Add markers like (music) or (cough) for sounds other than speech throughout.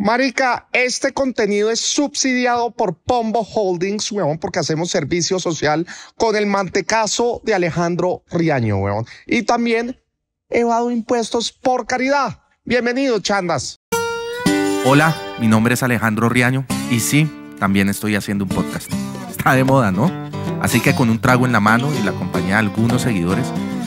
Marica, este contenido es subsidiado por Pombo Holdings, weón, porque hacemos servicio social con el mantecazo de Alejandro Riaño, weón. Y también evado impuestos por caridad. Bienvenido, chandas. Hola, mi nombre es Alejandro Riaño y sí, también estoy haciendo un podcast. Está de moda, ¿no? Así que con un trago en la mano y la compañía de algunos seguidores,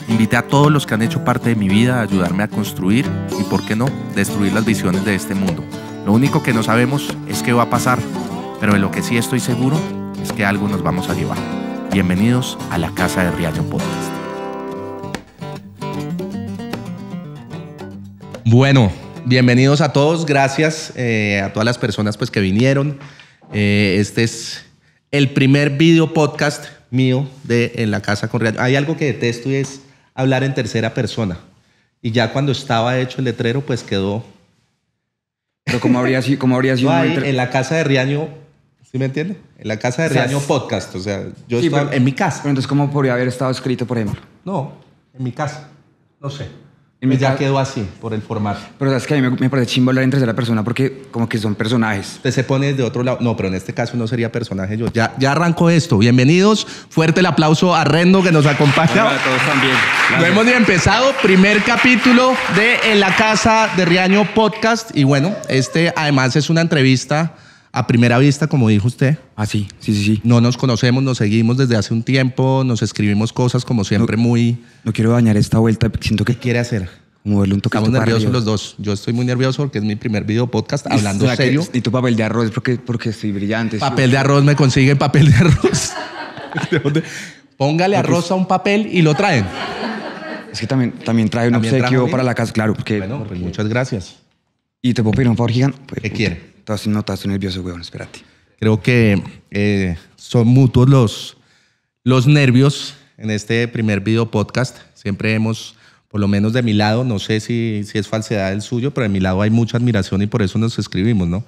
invité a todos los que han hecho parte de mi vida a ayudarme a construir y, por qué no, destruir las visiones de este mundo. Lo único que no sabemos es qué va a pasar, pero de lo que sí estoy seguro es que algo nos vamos a llevar. Bienvenidos a la Casa de Riaño Podcast. Bueno, bienvenidos a todos, gracias eh, a todas las personas pues, que vinieron. Eh, este es el primer video podcast mío de En la Casa con Riaño. Hay algo que detesto y es hablar en tercera persona. Y ya cuando estaba hecho el letrero, pues quedó pero ¿cómo habría sido? Cómo habría sido ahí, en la casa de Riaño, ¿sí me entiende? En la casa de Riaño podcast, o sea, yo sí, en mi casa. Pero entonces, ¿cómo podría haber estado escrito, por ejemplo? No, en mi casa, no sé. En mi ya quedó así, por el formato. Pero sabes que a mí me, parece chimbo hablar en tercera persona porque como que son personajes. Usted se pone de otro lado. No, pero en este caso no sería personaje yo. Ya, ya arrancó esto. Bienvenidos. Fuerte el aplauso a Rendo que nos acompaña. Hola a todos también. No hemos ni empezado. Primer capítulo de En la Casa de Riaño Podcast. Y bueno, este además es una entrevista a primera vista, como dijo usted. Ah, sí, sí, sí, sí. No nos conocemos, nos seguimos desde hace un tiempo, nos escribimos cosas como siempre muy... No quiero dañar esta vuelta, siento que... ¿Qué quiere hacer? Como un Estamos nerviosos los dos. Yo estoy muy nervioso porque es mi primer video podcast hablando serio. Y tu papel de arroz porque, porque estoy brillante. Papel de arroz, me consiguen papel de arroz. (laughs) Póngale arroz a un papel y lo traen. Es que también, también trae un obsequio para la casa, claro. Porque, bueno, pues muchas gracias. Y te puedo pedir un favor gigante. ¿Qué quiere? No, estás nervioso, weón, espérate. Creo que eh, son mutuos los, los nervios en este primer video podcast. Siempre hemos por lo menos de mi lado, no sé si, si es falsedad el suyo, pero de mi lado hay mucha admiración y por eso nos escribimos, ¿no?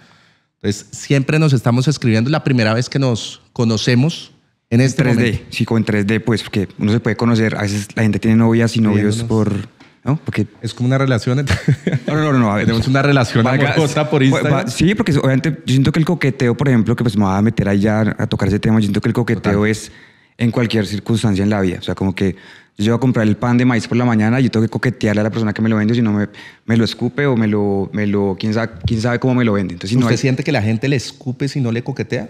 Entonces, siempre nos estamos escribiendo, la primera vez que nos conocemos en este 3D, sí, como en 3D, pues, porque uno se puede conocer, a veces la gente tiene novias y novios por... ¿no? Porque es como una relación. Entre... (laughs) No, no, no, no, a ver, tenemos una relación amorosa por Instagram. Sí, porque obviamente yo siento que el coqueteo, por ejemplo, que pues me voy a meter ahí ya a tocar ese tema, yo siento que el coqueteo es en cualquier circunstancia en la vida. O sea, como que yo llego a comprar el pan de maíz por la mañana y yo tengo que coquetearle a la persona que me lo vende, si no me, me lo escupe o me lo, me lo quién, sabe, quién sabe cómo me lo vende. Entonces, ¿Usted siente que la gente le escupe si no le coquetea?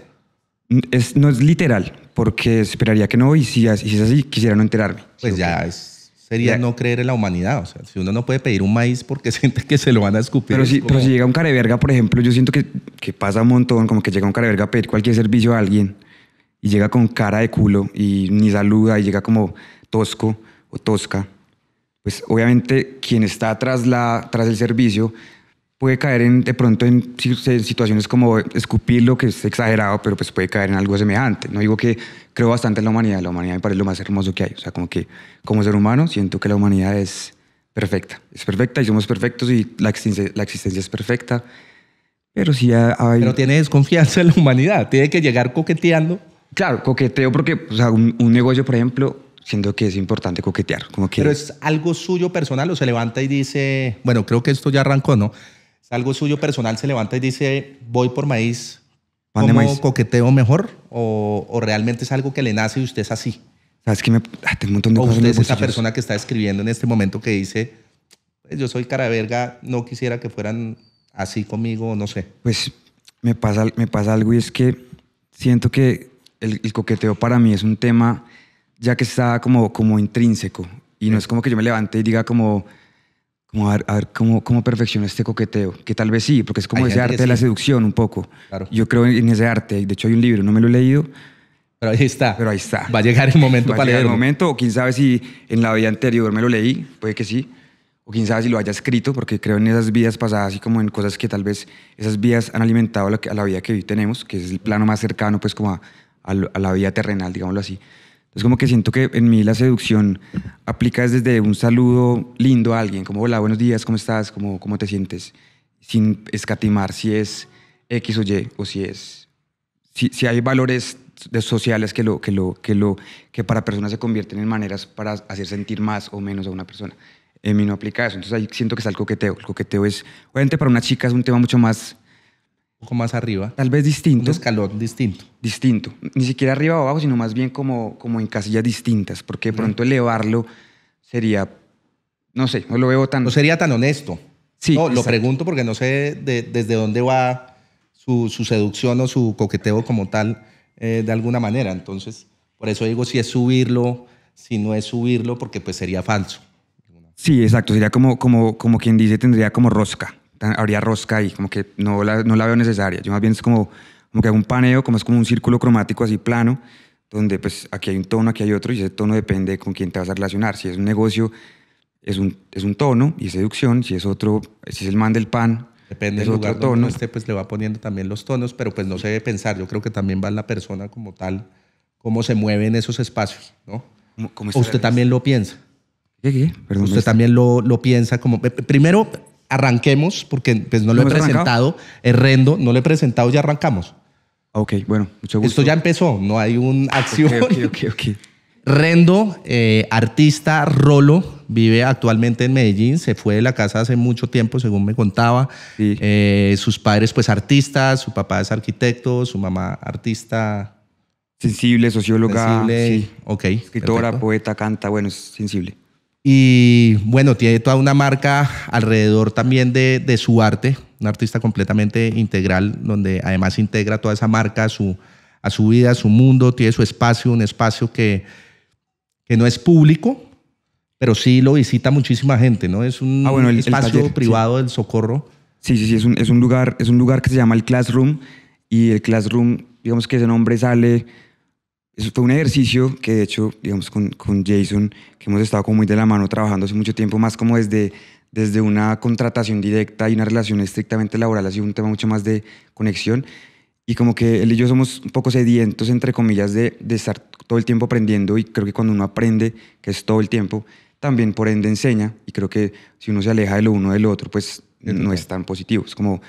Es, no es literal, porque esperaría que no, y si, si es así, quisiera no enterarme. Pues ya es, sería no creer en la humanidad. O sea, si uno no puede pedir un maíz porque (laughs) siente que se lo van a escupir. Pero si, pero si llega un careverga, por ejemplo, yo siento que, que pasa un montón, como que llega un careverga a pedir cualquier servicio a alguien y llega con cara de culo y ni saluda y llega como tosco o tosca, pues obviamente quien está tras, la, tras el servicio puede caer en, de pronto en situaciones como escupirlo, que es exagerado, pero pues puede caer en algo semejante. No digo que creo bastante en la humanidad, la humanidad me parece lo más hermoso que hay. O sea, como que como ser humano siento que la humanidad es perfecta. Es perfecta y somos perfectos y la existencia, la existencia es perfecta. Pero sí hay... Pero tiene desconfianza en la humanidad, tiene que llegar coqueteando Claro, coqueteo porque o sea, un, negocio, por ejemplo, siento que es importante coquetear. Como que... Pero es algo suyo personal o se levanta y dice, bueno, creo que esto ya arrancó, ¿no? Es algo suyo personal, se levanta y dice, voy por maíz. ¿Cómo maíz. coqueteo mejor? O, o, realmente es algo que le nace y usted es así? ¿Sabes que me... Ah, tengo un montón de o usted es esa persona que está escribiendo en este momento que dice, pues yo soy cara verga, no quisiera que fueran así conmigo, no sé. Pues me pasa, me pasa algo y es que siento que el, coqueteo para mí es un tema ya que está como, como intrínseco y no es como que yo me levante y diga como, como a ver, cómo, cómo perfecciona este coqueteo, que tal vez sí, porque es como ese arte de la seducción un poco. Yo creo en ese arte, de hecho hay un libro, no me lo he leído. Pero ahí está. Pero ahí está. Va a llegar el momento Va a llegar el momento, o quién sabe si en la vida anterior me lo leí, puede que sí, o quién sabe si lo haya escrito, porque creo en esas vidas pasadas, así como en cosas que tal vez esas vidas han alimentado a la vida que hoy tenemos, que es el plano más cercano pues como a, a, la vida terrenal, digámoslo así. Entonces como que siento que en mí la seducción aplica desde un saludo lindo a alguien, como hola, buenos días, ¿cómo estás? ¿Cómo, cómo te sientes? Sin escatimar si es X o Y o si es... Si, si hay valores sociales que, lo, que, lo, que, lo, que para personas se convierten en maneras para hacer sentir más o menos a una persona. En mí no aplica eso. Entonces ahí siento que está el coqueteo. El coqueteo es, obviamente para una chica es un tema mucho más poco más arriba. Tal vez Un distinto. escalón distinto. distinto. Ni siquiera arriba o abajo, sino más bien como, como en casillas distintas, porque de pronto elevarlo sería, no sé, no lo veo tan... No sería tan honesto. Sí, No, lo pregunto porque no sé de- desde dónde va su, su seducción o su coqueteo como tal, eh, de alguna manera. Entonces, por eso digo si es subirlo, si no es subirlo, porque pues sería falso. Sí, exacto, sería como, como, como quien dice, tendría como rosca, Tan- habría rosca ahí, como que no la, no la veo necesaria. Yo más bien es como, como que hago un paneo, como es como un círculo cromático así plano, donde pues aquí hay un tono, aquí hay otro, y ese tono depende con quién te vas a relacionar. Si es un negocio, es un, es un tono y es seducción, si es otro, si es el man del pan, Depende es del otro lugar donde uno esté, pues le va poniendo también los tonos, pero pues no se debe pensar. Yo creo que también va la persona como tal, cómo se mueve en esos espacios, ¿no? ¿Cómo- cómo usted también lo piensa. ¿Qué, qué? Perdón, Usted también lo, lo piensa como... eh, Primero, arranquemos, porque pues no lo ¿No he presentado. Herrendo, no lo he presentado, ya arrancamos. Ok, bueno, mucho gusto. Esto ya empezó, no hay una acción. Ok, ok, ok, ok. Rendo, eh, artista rolo, vive actualmente en Medellín, se fue de la casa hace mucho tiempo, según me contaba. Sí. Eh, sus padres, pues artistas, su papá es arquitecto, su mamá artista Sensible, socióloga, sensible. sí. Ok. escritora, perfecto. poeta, canta, bueno, es sensible. Y bueno, tiene toda una marca alrededor también de, de su arte, un artista completamente integral, donde además integra toda esa marca a su, a su vida, a su mundo, tiene su espacio, un espacio que, que no es público, pero sí lo visita muchísima gente, ¿no? Es un Ah, bueno, el- el espacio sí. privado del Socorro. Sí, sí, sí, es un, es un, lugar, es un lugar que se llama el Classroom y el Classroom, digamos que ese nombre sale, eso fue un ejercicio que de hecho, digamos, con, con Jason, que hemos estado como muy de la mano trabajando hace mucho tiempo, más como desde, desde una contratación directa y una relación estrictamente laboral, ha sido un tema mucho más de conexión y como que él y yo somos un poco sedientos, entre comillas, de, de estar todo el tiempo aprendiendo y creo que cuando uno aprende, que es todo el tiempo, también por ende enseña y creo que si uno se aleja de lo uno del otro, pues no es tan positivo. Es como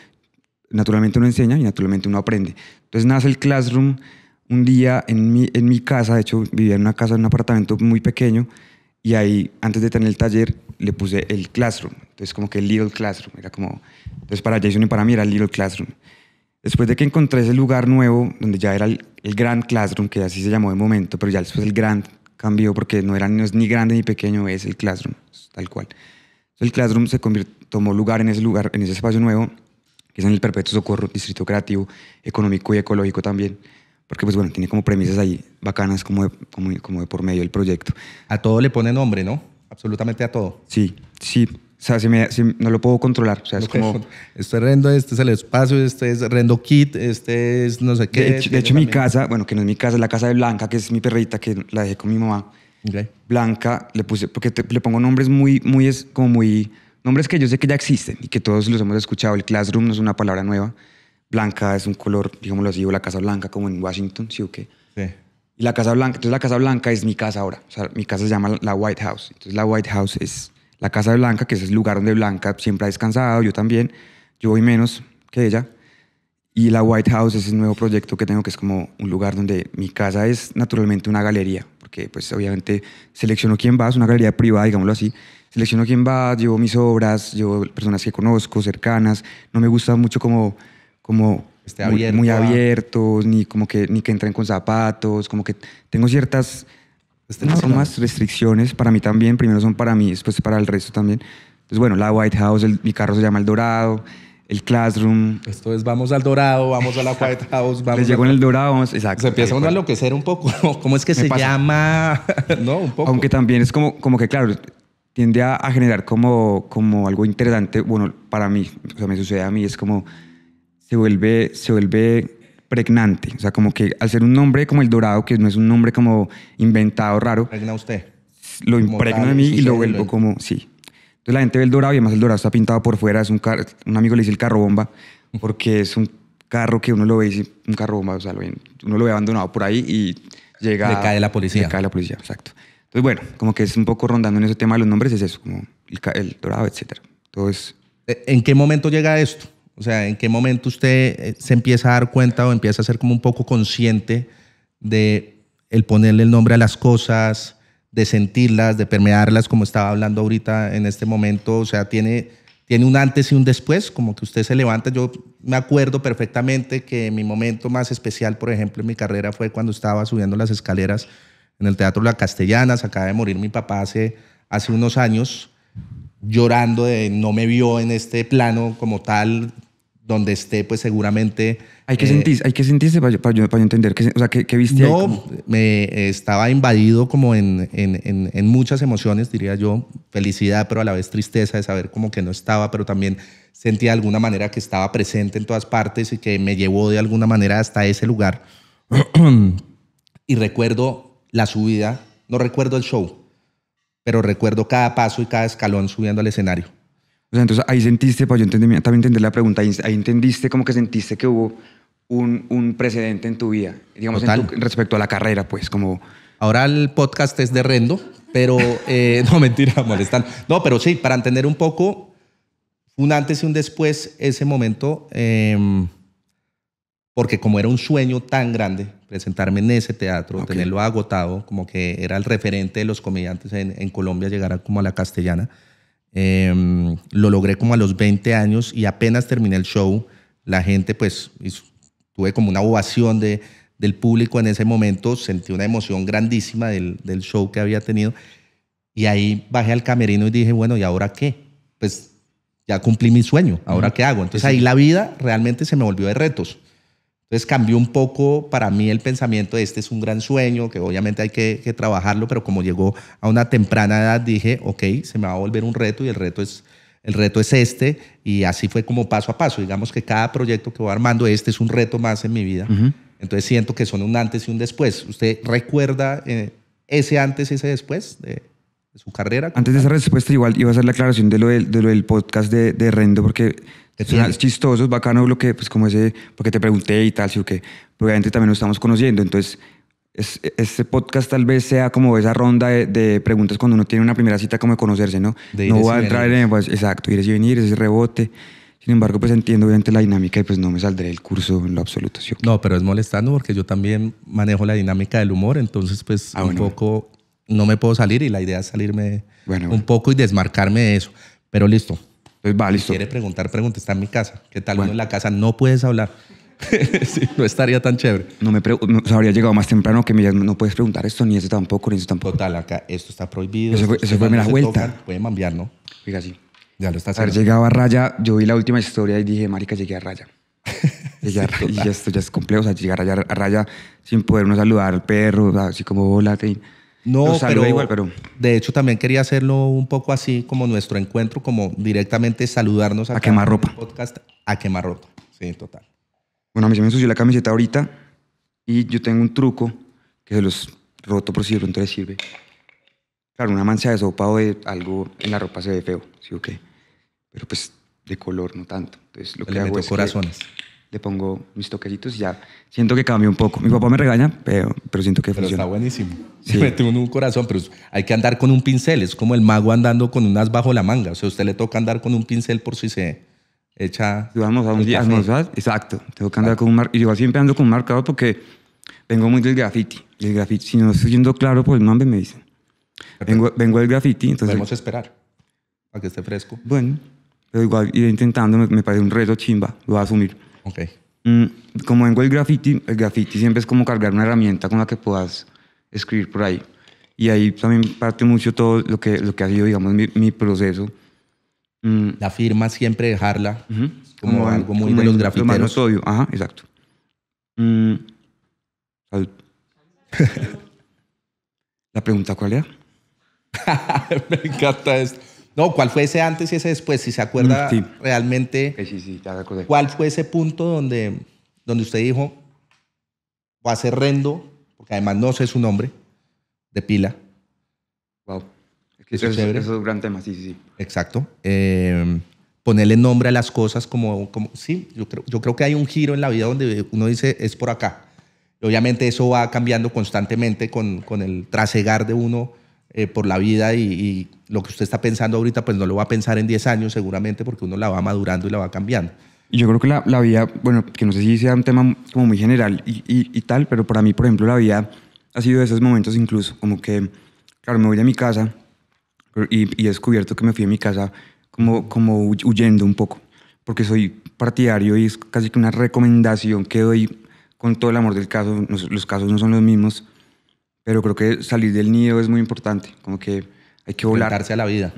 naturalmente uno enseña y naturalmente uno aprende. Entonces nace el Classroom un día en mi, en mi casa, de hecho vivía en una casa, en un apartamento muy pequeño y ahí antes de tener el taller le puse el Classroom. Entonces como que el Little Classroom, era como, entonces para Jason y para mí era el Little Classroom. Después de que encontré ese lugar nuevo, donde ya era el, el Grand Classroom, que así se llamó de momento, pero ya después el Grand cambió porque no, era, no es ni grande ni pequeño, es el Classroom, tal cual. Entonces el Classroom se tomó lugar en ese lugar, en ese espacio nuevo, que es en el Perpetuo Socorro, Distrito Creativo, Económico y Ecológico también, porque pues bueno, tiene como premisas ahí bacanas como de, como, como de por medio del proyecto. A todo le pone nombre, ¿no? Absolutamente a todo. Sí, sí, o sea, se me- se- no lo puedo controlar, o sea, es como... (laughs) Este es Rendo, este es el espacio, este es Rendo Kit, este es no sé qué. De hecho, de hecho mi casa, bueno, que no es mi casa, es la casa de Blanca, que es mi perrita, que la dejé con mi mamá. Ok. Blanca, le puse, porque te- le pongo nombres muy, muy, es como muy, nombres que yo sé que ya existen y que todos los hemos escuchado. El classroom no es una palabra nueva. Blanca es un color, digámoslo así, o la Casa Blanca, como en Washington, sí o qué. Sí. Y la Casa Blanca, entonces la Casa Blanca es mi casa ahora. O sea, mi casa se llama la White House. Entonces la White House es la Casa Blanca, que es el lugar donde Blanca siempre ha descansado, yo también. Yo voy menos que ella. Y la White House es el nuevo proyecto que tengo, que es como un lugar donde mi casa es naturalmente una galería, porque pues obviamente selecciono quién va, es una galería privada, digámoslo así. Selecciono quién va, llevo mis obras, llevo personas que conozco, cercanas. No me gusta mucho como, como Esté muy, abierto muy a- abiertos, ni como que, ni que entren con zapatos, como que tengo ciertas normas, restricciones para mí también, primero son para mí, después para el resto también. Entonces, bueno, la White House, el- mi carro se llama El Dorado, el Classroom, Esto es vamos al Dorado, vamos a la White (laughs) House, vamos les llegó en El Dorado, vamos, exacto. Se empieza uno a enloquecer un poco. (laughs) ¿Cómo es que Me se pasa. llama? (laughs) no, un poco. Aunque también es como, como que, claro, tiende a, a generar como, como algo interesante, bueno, para mí, o sea, me sucede a mí, es como, se vuelve, se vuelve pregnante, o sea, como que al ser un nombre como El Dorado, que no es un nombre como inventado raro, Regna usted. lo Como impregno tal, de mí y lo vuelvo como, sí. Entonces la gente ve el dorado y además el dorado está pintado por fuera, es un, car- un amigo le dice el carro bomba, (laughs) porque es un carro que uno lo ve y dice, un carro bomba, o sea, lo ven- uno lo ve abandonado por ahí y llega... Le cae la policía. Le cae la policía, exacto. Entonces, bueno, como que es un poco rondando en ese tema de los nombres, es eso, como el, el dorado, etcétera. Todo es... Eh, ¿En qué momento llega esto? O sea, ¿en qué momento usted eh, se empieza a dar cuenta o empieza a ser como un poco consciente de el ponerle el nombre a las cosas, de sentirlas, de permearlas, como estaba hablando ahorita en este momento? O sea, tiene tiene un antes y un después, como que usted se levanta. Yo me acuerdo perfectamente que mi momento más especial, por ejemplo, en mi carrera fue cuando estaba subiendo las escaleras en el Teatro La Castellana. Se acaba de morir mi papá hace, hace unos años, llorando de no me vio en este plano como tal, donde esté, pues seguramente... Hay que, eh, sentir, hay que sentirse para, yo- para yo, para yo entender, que, o sea, ¿qué, qué viste no, Como- me eh, estaba invadido como en, en, en, en muchas emociones, diría yo, felicidad, pero a la vez tristeza de saber como que no estaba, pero también sentía de alguna manera que estaba presente en todas partes y que me llevó de alguna manera hasta ese lugar. (clears throat) y recuerdo la subida, no recuerdo el show, pero recuerdo cada paso y cada escalón subiendo al escenario. O sea, entonces ahí sentiste, para yo entender, también entender la pregunta, ahí, ahí entendiste como que sentiste que hubo un, un precedente en tu vida, digamos, en tu- respecto a la carrera, pues, como... Ahora el podcast es de Rendo, pero eh, (laughs) no mentira, molestan. No, pero sí, para entender un poco, un antes y un después ese momento, eh, porque como era un sueño tan grande, presentarme en ese teatro, Ok. tenerlo agotado, como que era el referente de los comediantes en, en Colombia, llegar a como a la castellana. Eh, lo logré como a los 20 años y apenas terminé el show, la gente pues hizo- tuve como una ovación de, del público en ese momento, sentí una emoción grandísima del, del show que había tenido y ahí bajé al camerino y dije, bueno, ¿y ahora qué? Pues ya cumplí mi sueño, ¿ahora qué hago? Entonces ahí la vida realmente se me volvió de retos. Entonces cambió un poco para mí el pensamiento de este es un gran sueño, que obviamente hay que, que trabajarlo, pero como llegó a una temprana edad dije, ok, se me va a volver un reto y el reto es, el reto es este y así fue como paso a paso. Digamos que cada proyecto que voy armando, este es un reto más en mi vida. Entonces siento que son un antes y un después. ¿Usted recuerda eh, ese antes y ese después de, de su carrera? Antes de esa respuesta, igual iba a hacer la aclaración de lo del, de lo del podcast de, de Rendo, porque ¿Qué suena tiene? chistoso, es bacano lo que, pues como ese, porque te pregunté y tal, sí pero obviamente también nos estamos conociendo, entonces es, este podcast tal vez sea como esa ronda de, de preguntas cuando uno tiene una primera cita como de conocerse, ¿no? De no voy a entrar en, pues, exacto, ires y venir, ese rebote. Sin embargo, pues entiendo obviamente la dinámica y pues no me saldré del curso en lo absoluto, ¿sí? No, pero es molestando porque yo también manejo la dinámica del humor, entonces pues Ah, un bueno. poco no me puedo salir y la idea es salirme Bueno, un bueno. poco y desmarcarme de eso. Pero listo. Entonces va, Si listo. quiere preguntar, pregunta, está en mi casa. ¿Qué tal Bueno. uno en la casa? No puedes hablar. (laughs) Sí, no estaría tan chévere. No me no, o sea, habría llegado más temprano que me no puedes preguntar esto, ni eso tampoco, ni eso tampoco. Total, acá esto está prohibido. Eso fue- eso fue se vuelta. tocan. Puede cambiar, ¿no? Oiga, sí. Ya lo está haber haciendo. llegado a Raya, yo vi la última historia y dije, marica, llegué a Raya. (laughs) Llegué a Raya, y esto ya es complejo, o sea, llegar a Raya, a Raya sin poder uno saludar al perro, así como hola, te... No, Los pero, igual, pero- de hecho también quería hacerlo un poco así como nuestro encuentro, como directamente saludarnos acá quemar en el ropa. Podcast, a quemar ropa. Sí, total. Bueno, a mí se me ensució la camiseta ahorita y yo tengo un truco que se los roto por si de pronto les sirve. Claro, una mancha de sopa o de algo en la ropa se ve feo, ¿sí o qué? Pero pues de color, no tanto. Entonces lo que Le hago es que corazones. Le pongo mis toquecitos y ya siento que cambia un poco. Mi papá me regaña, pero, pero siento que Pero funciona. está buenísimo. (laughs) Sí. Uno un corazón, pero hay que andar con un pincel. Es como el mago andando con unas bajo la manga. O sea, a usted le toca andar con un pincel por si se echa. Vamos a un día, almorzar, exacto. Tengo que andar con un marcador. Y igual siempre ando con un marcador porque vengo muy del graffiti. Y el graffiti, si no estoy yendo claro, pues mambe me dicen. Vengo, vengo del graffiti, entonces, Podemos esperar para que esté fresco. bueno, pero igual ir intentando, me, me parece un reto chimba, lo voy a asumir. Ok. Mm, como vengo del graffiti, el graffiti siempre es como cargar una herramienta con la que puedas escribir por ahí. Y ahí también parte mucho todo lo que, lo que ha sido, digamos, mi, mi proceso. Mm, La firma siempre dejarla. Ujú. Como algo muy como de los grafiteros. Lo más notorio. Ajá, exacto. Mm, salud. (laughs) La pregunta, ¿cuál era? (laughs) Me encanta esto. No, ¿cuál fue ese antes y ese después? Si se acuerda Mm, sí. realmente, sí, sí, ya me. ¿cuál fue ese punto donde, donde usted dijo, voy a hacer rendo, porque además no sé su nombre, de pila, Wow. Es que Eso es es, chévere. eso es un gran tema, sí, sí, sí. exacto, eh, ponerle nombre a las cosas como, como sí, yo creo, yo creo que hay un giro en la vida donde uno dice, es por acá. Y obviamente eso va cambiando constantemente con, con el trasegar de uno eh, por la vida y, y lo que usted está pensando ahorita, pues no lo va a pensar en 10 años seguramente porque uno la va madurando y la va cambiando. Yo creo que la, la vida, bueno, que no sé si sea un tema como muy general y, y, y tal, pero para mí, por ejemplo, la vida ha sido de esos momentos incluso, como que, claro, me voy de mi casa y he descubierto que me fui de mi casa como, como huyendo un poco, porque soy partidario y es casi que una recomendación que doy con todo el amor del caso. Los casos no son los mismos, pero creo que salir del nido es muy importante, como que hay que volar. Enfrentarse a la vida.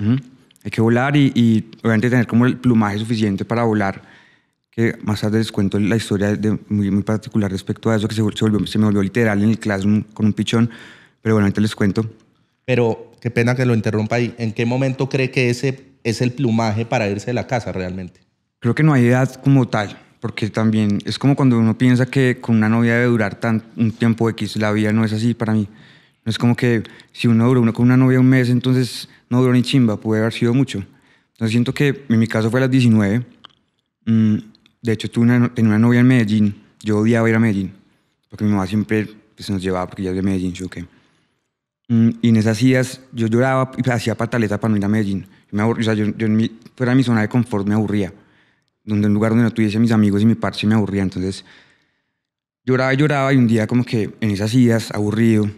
Hay que volar y, y, obviamente tener como el plumaje suficiente para volar, que más tarde les cuento la historia de, muy, muy particular respecto a eso, que se, se, se me volvió literal en el classroom con un pichón, pero bueno, ahorita les cuento. Pero qué pena que lo interrumpa ahí. ¿En qué momento cree que ese es el plumaje para irse de la casa realmente? Creo que no hay edad como tal, porque también es como cuando uno piensa que con una novia debe durar tan, un tiempo X, la vida no es así para mí. No es como que si uno duró uno con una novia un mes, entonces no duró ni chimba, puede haber sido mucho. Entonces siento que en mi caso fue a las 19. Mm, de hecho, tuve una, tenía una novia en Medellín. Yo odiaba ir a Medellín, porque mi mamá siempre pues, nos llevaba, porque ya es de Medellín, yo qué. Mm, y en esas días yo lloraba y hacía pataleta para no ir a Medellín. Me o sea, yo, yo en mi, fuera de mi zona de confort me aburría donde un lugar donde no tuviese mis amigos y mi parche me aburría. Entonces lloraba y lloraba y un día como que en esas idas, aburrido,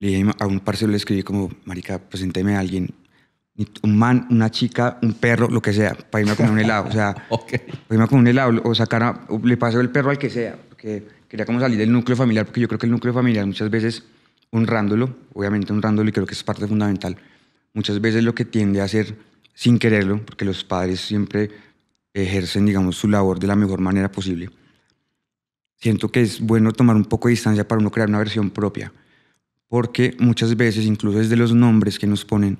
le dije a un parcero, le escribí como, marica, presénteme a alguien, un man, una chica, un perro, lo que sea, para irme a comer un helado. O sea, (laughs) okay. para irme a comer un helado o sacar, o le paseo el perro al que sea, porque quería como salir del núcleo familiar, porque yo creo que el núcleo familiar muchas veces, honrándolo, obviamente honrándolo y creo que es parte fundamental, muchas veces lo que tiende a hacer sin quererlo, porque los padres siempre ejercen, digamos, su labor de la mejor manera posible. Siento que es bueno tomar un poco de distancia para uno crear una versión propia, porque muchas veces, incluso desde los nombres que nos ponen,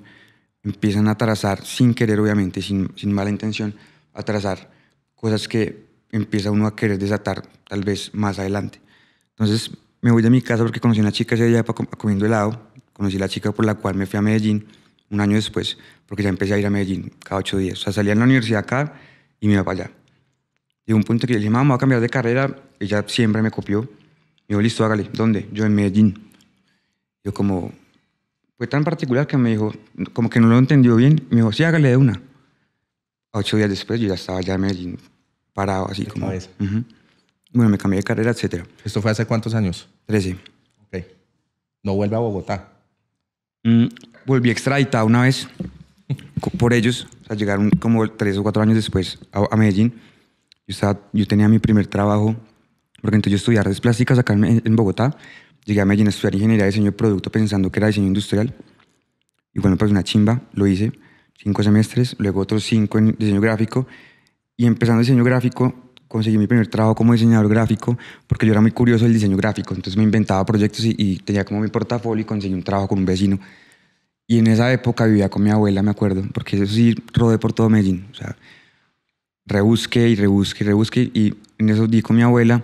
empiezan a trazar, sin querer obviamente, sin, sin mala intención, a trazar cosas que empieza uno a querer desatar tal vez más adelante. Entonces me voy de mi casa porque conocí a una chica ese día comiendo helado, conocí a la chica por la cual me fui a Medellín un año después, porque ya empecé a ir a Medellín cada ocho días. O sea, salía en la universidad acá y me iba para allá. Llegó un punto que le dije, mamá, voy a cambiar de carrera. Ella siempre me copió. Me dijo, listo, hágale. ¿Dónde? Yo en Medellín. Yo como, fue tan particular que me dijo, como que no lo entendió bien. Me dijo, sí, hágale de una. Ocho días después yo ya estaba allá en Medellín, parado así como. Uh -huh. Bueno, me cambié de carrera, etcétera. ¿Esto fue hace cuántos años? Trece. Ok. ¿No vuelve a Bogotá? Mm, volví extraditado una vez por ellos. O sea, llegaron como tres o cuatro años después a, a Medellín. Yo, estaba, yo tenía mi primer trabajo, porque entonces yo estudié artes plásticas acá en, en, Bogotá. Llegué a Medellín a estudiar ingeniería de diseño de producto pensando que era diseño industrial. Y bueno, pues una chimba, lo hice. Cinco semestres, luego otros cinco en diseño gráfico. Y empezando diseño gráfico, conseguí mi primer trabajo como diseñador gráfico, porque yo era muy curioso del diseño gráfico. Entonces me inventaba proyectos y, y tenía como mi portafolio y conseguí un trabajo con un vecino. Y en esa época vivía con mi abuela, me acuerdo, porque eso sí rodé por todo Medellín. O sea, rebusqué y rebusqué y rebusqué. Y en eso di con mi abuela.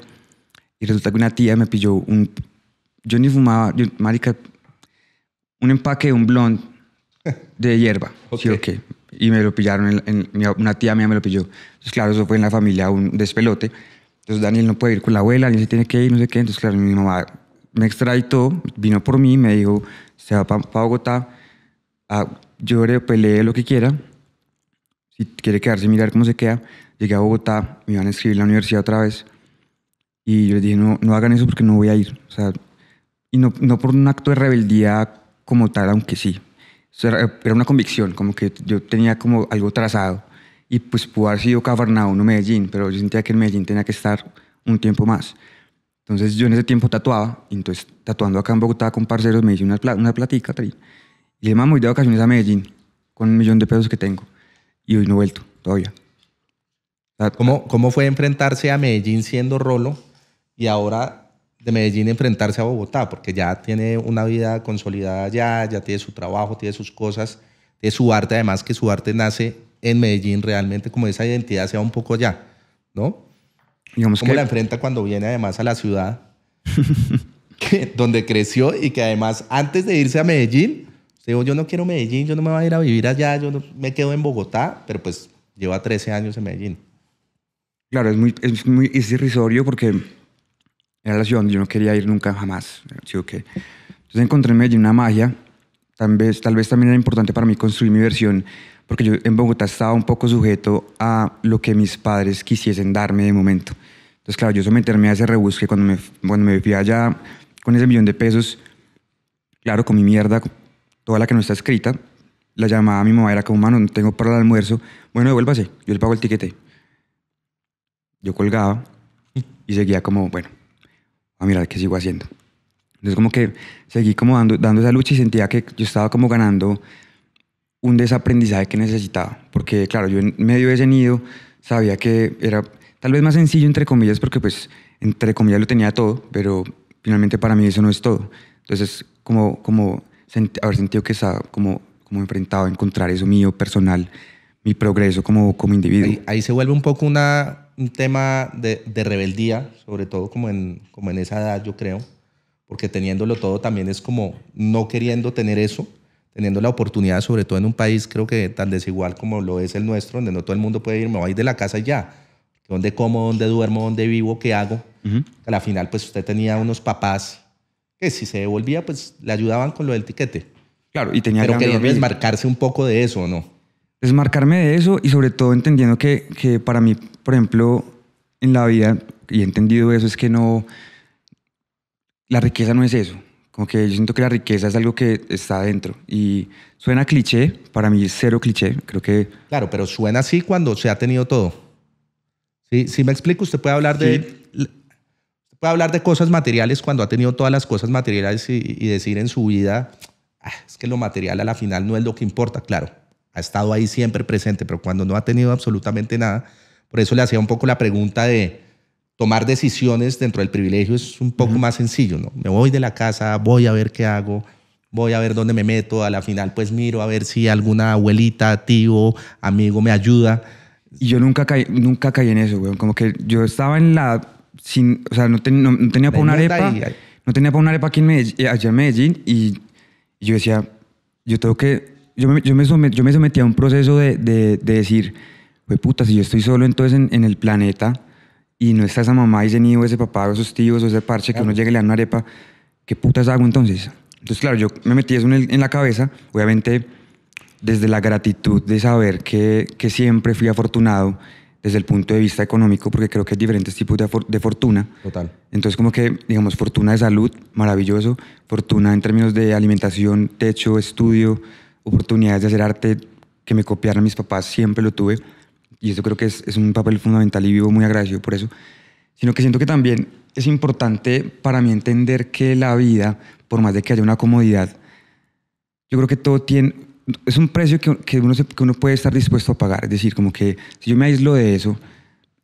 Y resulta que una tía me pilló un. Yo ni fumaba, yo, marica, un empaque de un blond de hierba. (laughs) okay. ¿sí o qué? Y me lo pillaron, en, en, una tía mía me lo pilló. Entonces, claro, eso fue en la familia un despelote. Entonces, Daniel no puede ir con la abuela, ni se tiene que ir, no sé qué. Entonces, claro, mi mamá me extraditó, vino por mí, me dijo, se va para pa Bogotá a, llore, pelee, lo que quiera. Si quiere quedarse mirar cómo se queda. Llegué a Bogotá, me iban a escribir la universidad otra vez. Y yo les dije, no, no hagan eso porque no voy a ir. O sea, y no, no por un acto de rebeldía como tal, aunque sí. O sea, era una convicción, como que yo tenía como algo trazado. Y pues pudo haber sido Cafarnaúm o Medellín, pero yo sentía que en Medellín tenía que estar un tiempo más. Entonces yo en ese tiempo tatuaba, entonces tatuando acá en Bogotá con parceros me hice una, una platica, y le dije, mamá, voy de vacaciones a Medellín con un millón de pesos que tengo. Y hoy no he vuelto todavía. O sea, ¿Cómo, ¿Cómo fue enfrentarse a Medellín siendo rolo y ahora de Medellín enfrentarse a Bogotá? Porque ya tiene una vida consolidada ya, ya tiene su trabajo, tiene sus cosas, tiene su arte, además que su arte nace en Medellín realmente, como esa identidad sea un poco allá, ¿no? Digamos ¿Cómo que... la enfrenta cuando viene además a la ciudad (laughs) (laughs) que, donde creció y que además antes de irse a Medellín, digo, yo no quiero Medellín, yo no me voy a ir a vivir allá, yo no, me quedo en Bogotá, pero pues lleva 13 años en Medellín. Claro, es muy, es muy es irrisorio porque era la ciudad donde yo no quería ir nunca jamás. ¿sí o qué? Entonces encontré en Medellín una magia, tal vez, tal vez también era importante para mí construir mi versión porque yo en Bogotá estaba un poco sujeto a lo que mis padres quisiesen darme de momento. Entonces, claro, yo someterme a ese rebusque cuando me, cuando me fui allá con ese millón de pesos, claro, con mi mierda, toda la que no está escrita, la llamada a mi mamá era como, mano, no tengo para el almuerzo. Bueno, devuélvase, yo le pago el tiquete. Yo colgaba y seguía como, bueno, a mirar qué sigo haciendo. Entonces como que seguí como dando, dando esa lucha y sentía que yo estaba como ganando un desaprendizaje que necesitaba. Porque claro, yo en medio de ese nido sabía que era tal vez más sencillo, entre comillas, porque pues entre comillas lo tenía todo, pero finalmente para mí eso no es todo. Entonces como, como haber sentido que estaba como, como enfrentado a encontrar eso mío personal, mi progreso como, como individuo. Ahí, ahí se vuelve un poco una, un tema de, de, rebeldía, sobre todo como en, como en esa edad, yo creo, porque teniéndolo todo también es como no queriendo tener eso, teniendo la oportunidad, sobre todo en un país creo que tan desigual como lo es el nuestro, donde no todo el mundo puede ir, me voy de la casa y ya. ¿Dónde como, dónde duermo, dónde vivo, qué hago? A la final, pues usted tenía unos papás que si se devolvía, pues le ayudaban con lo del tiquete. Claro, y tenía Pero quería desmarcarse un poco de eso, ¿no? Desmarcarme de eso y sobre todo entendiendo que, que para mí, por ejemplo, en la vida, y he entendido eso, es que no, la riqueza no es eso. Como que yo siento que la riqueza es algo que está adentro. Y suena cliché, para mí es cero cliché, creo que... Claro, pero suena así cuando se ha tenido todo. Sí, si me explico, usted puede hablar de... Puede hablar de cosas materiales cuando ha tenido todas las cosas materiales y, y decir en su vida, ah, es que lo material a la final no es lo que importa, claro. Ha estado ahí siempre presente, pero cuando no ha tenido absolutamente nada, por eso le hacía un poco la pregunta de tomar decisiones dentro del privilegio es un poco más sencillo, ¿no? Me voy de la casa, voy a ver qué hago, voy a ver dónde me meto, a la final pues miro a ver si alguna abuelita, tío, amigo me ayuda. Y yo nunca caí, nunca caí en eso, güey. Como que yo estaba en la... Sin, o sea, no, ten, no, no tenía para una arepa. Y, no tenía para una arepa aquí en Medellín, allá en Medellín y, y, yo decía, yo tengo que... Yo me, yo me, somet, yo me sometí a un proceso de, de, de decir, güey, puta, si yo estoy solo entonces en, en el planeta y no está esa mamá y ese niño, ese papá, o esos tíos, o ese parche claro. que uno llegue y le da una arepa, ¿qué putas hago entonces? Entonces, claro, yo me metí eso en, el, en la cabeza, obviamente desde la gratitud de saber que, que, siempre fui afortunado desde el punto de vista económico, porque creo que hay diferentes tipos de, de, fortuna. Total. Entonces, como que, digamos, fortuna de salud, maravilloso, fortuna en términos de alimentación, techo, estudio, oportunidades de hacer arte que me copiaron mis papás, siempre lo tuve y eso creo que es, es, un papel fundamental y vivo muy agradecido por eso, sino que siento que también es importante para mí entender que la vida, por más de que haya una comodidad, yo creo que todo tiene, es un precio que, que, uno, se, que uno puede estar dispuesto a pagar, es decir, como que si yo me aíslo de eso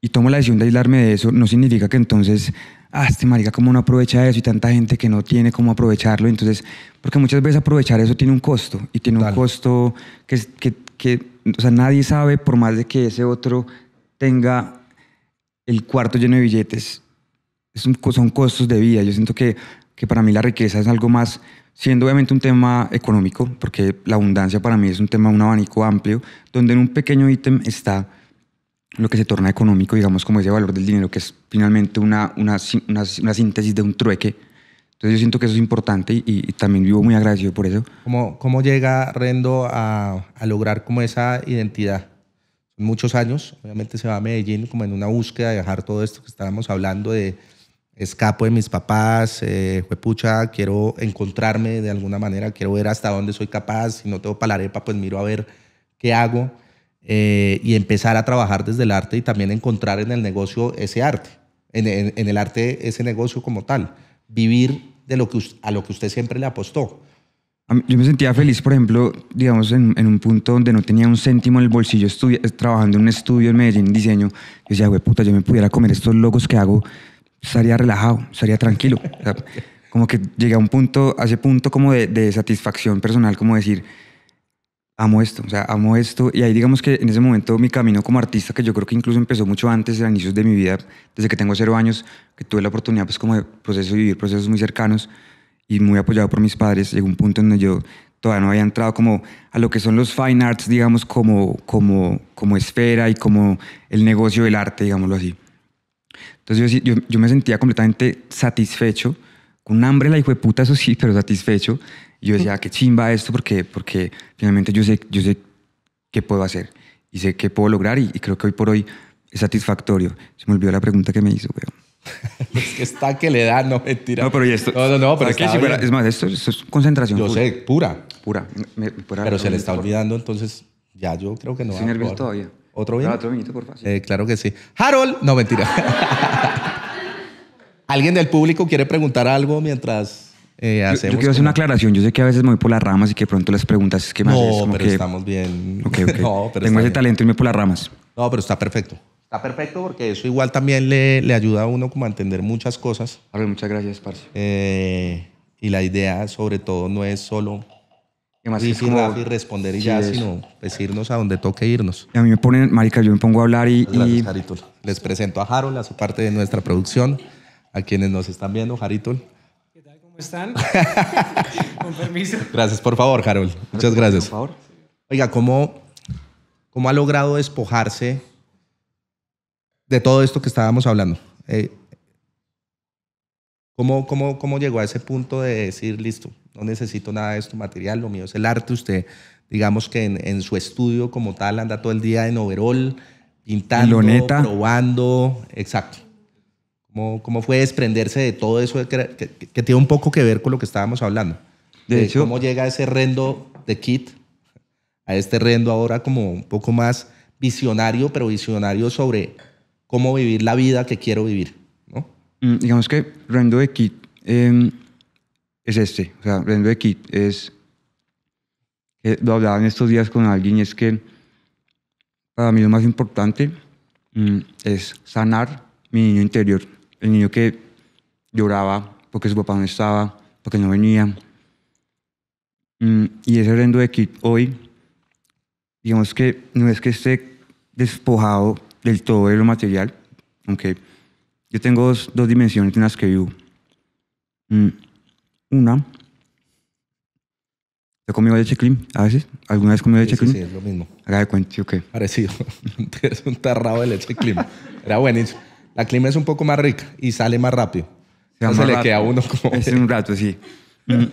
y tomo la decisión de aislarme de eso, no significa que entonces, ah, este marica como no aprovecha eso y tanta gente que no tiene cómo aprovecharlo, entonces, porque muchas veces aprovechar eso tiene un costo y tiene Total. un costo que, que, que o sea, nadie sabe, por más de que ese otro tenga el cuarto lleno de billetes, es un, son costos de vida. Yo siento que, que para mí la riqueza es algo más, siendo obviamente un tema económico, porque la abundancia para mí es un tema, un abanico amplio, donde en un pequeño ítem está lo que se torna económico, digamos, como ese valor del dinero, que es finalmente una, una, una, una síntesis de un trueque. Entonces yo siento que eso es importante y, y, también vivo muy agradecido por eso. ¿Cómo, cómo llega Rendo a, a, lograr como esa identidad? Muchos años, obviamente se va a Medellín como en una búsqueda de dejar todo esto que estábamos hablando de escapo de mis papás, eh, pucha, quiero encontrarme de alguna manera, quiero ver hasta dónde soy capaz, si no tengo para la arepa, pues miro a ver qué hago eh, y empezar a trabajar desde el arte y también encontrar en el negocio ese arte, en, en, en el arte ese negocio como tal vivir de lo que, a lo que usted siempre le apostó. Yo me sentía feliz, por ejemplo, digamos, en, en, un punto donde no tenía un céntimo en el bolsillo, trabajando en un estudio en Medellín, diseño. Yo decía, güey, puta, yo me pudiera comer estos logos que hago, estaría relajado, estaría tranquilo. O sea, como que llegué a un punto, a ese punto como de, de satisfacción personal, como decir, amo esto, o sea, amo esto. Y ahí digamos que en ese momento mi camino como artista, que yo creo que incluso empezó mucho antes, a inicios de mi vida, desde que tengo cero años, que tuve la oportunidad pues como de proceso de vivir procesos muy cercanos y muy apoyado por mis padres, llegó un punto en donde yo todavía no había entrado como a lo que son los fine arts, digamos, como, como, como esfera y como el negocio del arte, digámoslo así. Entonces yo, yo, yo me sentía completamente satisfecho, con hambre la hijo de puta, eso sí, (laughs) pero satisfecho, y yo decía, qué chimba esto, porque, porque finalmente yo sé, yo sé qué puedo hacer y sé qué puedo lograr y, y creo que hoy por hoy es satisfactorio. Se me olvidó la pregunta que me hizo, weón. (laughs) es que está que le da, no mentira. No, pero y esto. No, no, no, pero aquí sí, es más, esto, esto, es concentración. Yo pura. sé, pura, oscura. Me- me- fuera- Pero se le está olvidando, entonces ya yo creo que no Estoy va a nervioso todavía. ¿Otro vino? Otro vinito, por favor. sí. Eh, claro que sí. Harold, no mentira. (laughs) ¿Alguien del público quiere preguntar algo mientras eh, hacemos? yo, quiero hacer una aclaración. Yo sé que a veces me voy por las ramas y que pronto las preguntas es que me haces No, como pero que... estamos bien. (laughs) No, pero Tengo ese bien. talento y me voy por las ramas. No, pero está perfecto. Está perfecto porque eso igual también le, le ayuda a uno como a entender muchas cosas. Harold, muchas gracias, parce. Eh, y la idea, sobre todo, no es solo además es Rafi, responder y Sí, ya, es. sino pues, irnos a donde toque irnos. Y a mí me ponen, marica, yo me pongo a hablar y... Gracias, y Jaritol. Les presento a Harold, hace parte de nuestra producción. A quienes nos están viendo, Jaritol. ¿Qué tal? ¿Cómo están? (laughs) Con permiso. Gracias, por favor, Harold. Muchas gracias. Por favor. Oiga, ¿cómo, ¿cómo ha logrado despojarse de todo esto que estábamos hablando? Eh, ¿cómo, cómo, ¿Cómo llegó a ese punto de decir, listo, no necesito nada de esto material, lo mío es el arte? Usted, digamos que en, en su estudio como tal, anda todo el día en overall, pintando, Loneta. probando. Exacto. ¿Cómo, ¿Cómo fue desprenderse de todo eso que, que- que tiene un poco que ver con lo que estábamos hablando? De hecho- ¿Cómo llega ese rendo de Kit a este rendo ahora como un poco más visionario, pero visionario sobre cómo vivir la vida que quiero vivir, digamos que Rendo de Kit eh, es este. O sea, Rendo de Kit es. eh, lo hablaba en estos días con alguien y es que para mí lo más importante mm, es sanar mi niño interior. El niño que lloraba porque su papá no estaba, porque no venía. Mm, y ese Rendo de Kit hoy, digamos que no es que esté despojado del todo de lo material, aunque yo tengo dos, dos dimensiones en las que vivo. Mm, Una, ¿he comido leche cream a veces? ¿Alguna vez comido leche Sí, sí, cream? sí, es lo mismo. Haga de cuenta, ¿sí o qué? Parecido. (laughs) es un tarrado de leche clima. Era buenísimo. La clima es un poco más rica y sale más rápido. Se le rato. queda a uno como... Es un rato, sí. Mm,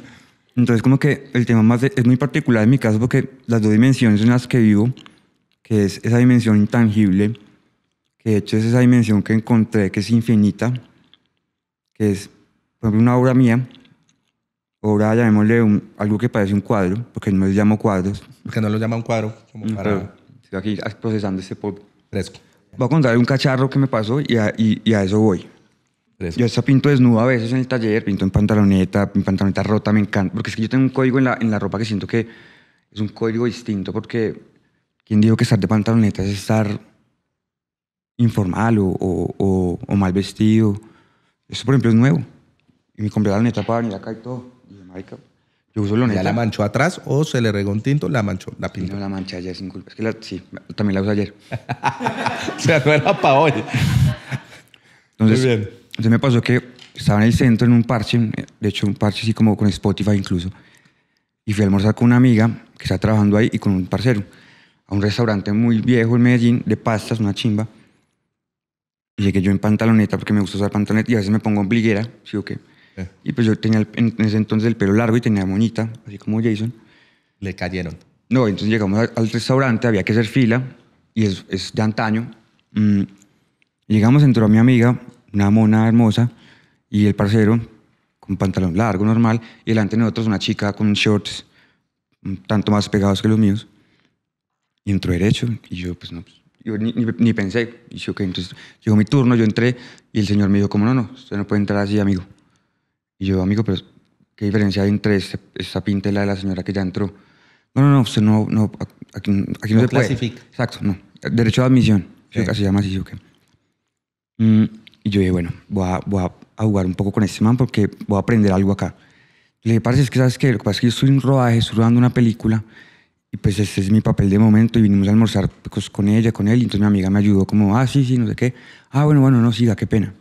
Entonces, como que el tema más de- es muy particular en mi caso porque las dos dimensiones en las que vivo, que es esa dimensión intangible, que de hecho es esa dimensión que encontré que es infinita, que es, por ejemplo, una obra mía, obra, llamémosle un- algo que parece un cuadro, porque no les llamo cuadros, Que no lo llama un cuadro, como para pero estoy aquí procesando este polvo. fresco. Voy a contar un cacharro que me pasó y a, y- y a eso voy. fresco. Yo hasta pinto desnudo a veces en el taller, pinto en pantaloneta, mi pantaloneta rota, me encanta. Porque es que yo tengo un código en la, en la ropa que siento que es un código distinto, porque ¿quién dijo que estar de pantaloneta es estar informal o, o- o- o mal vestido? Eso, por ejemplo, es nuevo. Y me compré la neta para venir acá y todo. Y yo, marica, yo uso lo Ya la manchó atrás o se le regó un tinto, la manchó, la pintó. no la mancha ayer sin culpa. Es que la, sí, también la usé ayer. (laughs) o sea, no era para hoy. Entonces, Muy bien. entonces me pasó que estaba en el centro en un parche, de hecho un parche así como con Spotify incluso, y fui a almorzar con una amiga que está trabajando ahí y con un parcero a un restaurante muy viejo en Medellín de pastas, una chimba. Y llegué yo en pantaloneta porque me gusta usar pantaloneta y a veces me pongo ombliguera, ¿sí o qué? Eh. Y pues yo tenía el- en ese entonces el pelo largo y tenía moñita, así como Jason. Le cayeron. No, entonces llegamos al, al restaurante, había que hacer fila, y es, es de antaño. Mm, llegamos, entró mi amiga, una mona hermosa, y el parcero, con pantalón largo, normal, y delante de nosotros una chica con shorts un tanto más pegados que los míos. Y entró derecho, y yo, pues no, pues, yo ni, ni- ni pensé. Y yo, ok, entonces llegó mi turno, yo entré, y el señor me dijo, como no, no, usted no puede entrar así, amigo. Y yo, amigo, pero ¿qué diferencia hay entre este- esta pinta y la de la señora que ya entró? No, no, no, usted no, no aquí, aquí no, No se puede. clasifica. Exacto, no. Derecho de admisión. Sí. Se llama así, ¿o qué? Mm, y yo dije, bueno, voy a, voy a, jugar un poco con este man porque voy a aprender algo acá. Le dije, parce, es que sabes qué, lo que pasa es que yo estoy en rodaje, estoy rodando una película y pues este es mi papel de momento y vinimos a almorzar pues, con ella, con él y entonces mi amiga me ayudó como, ah, sí, sí, no sé qué. Ah, bueno, bueno, no, siga, qué pena.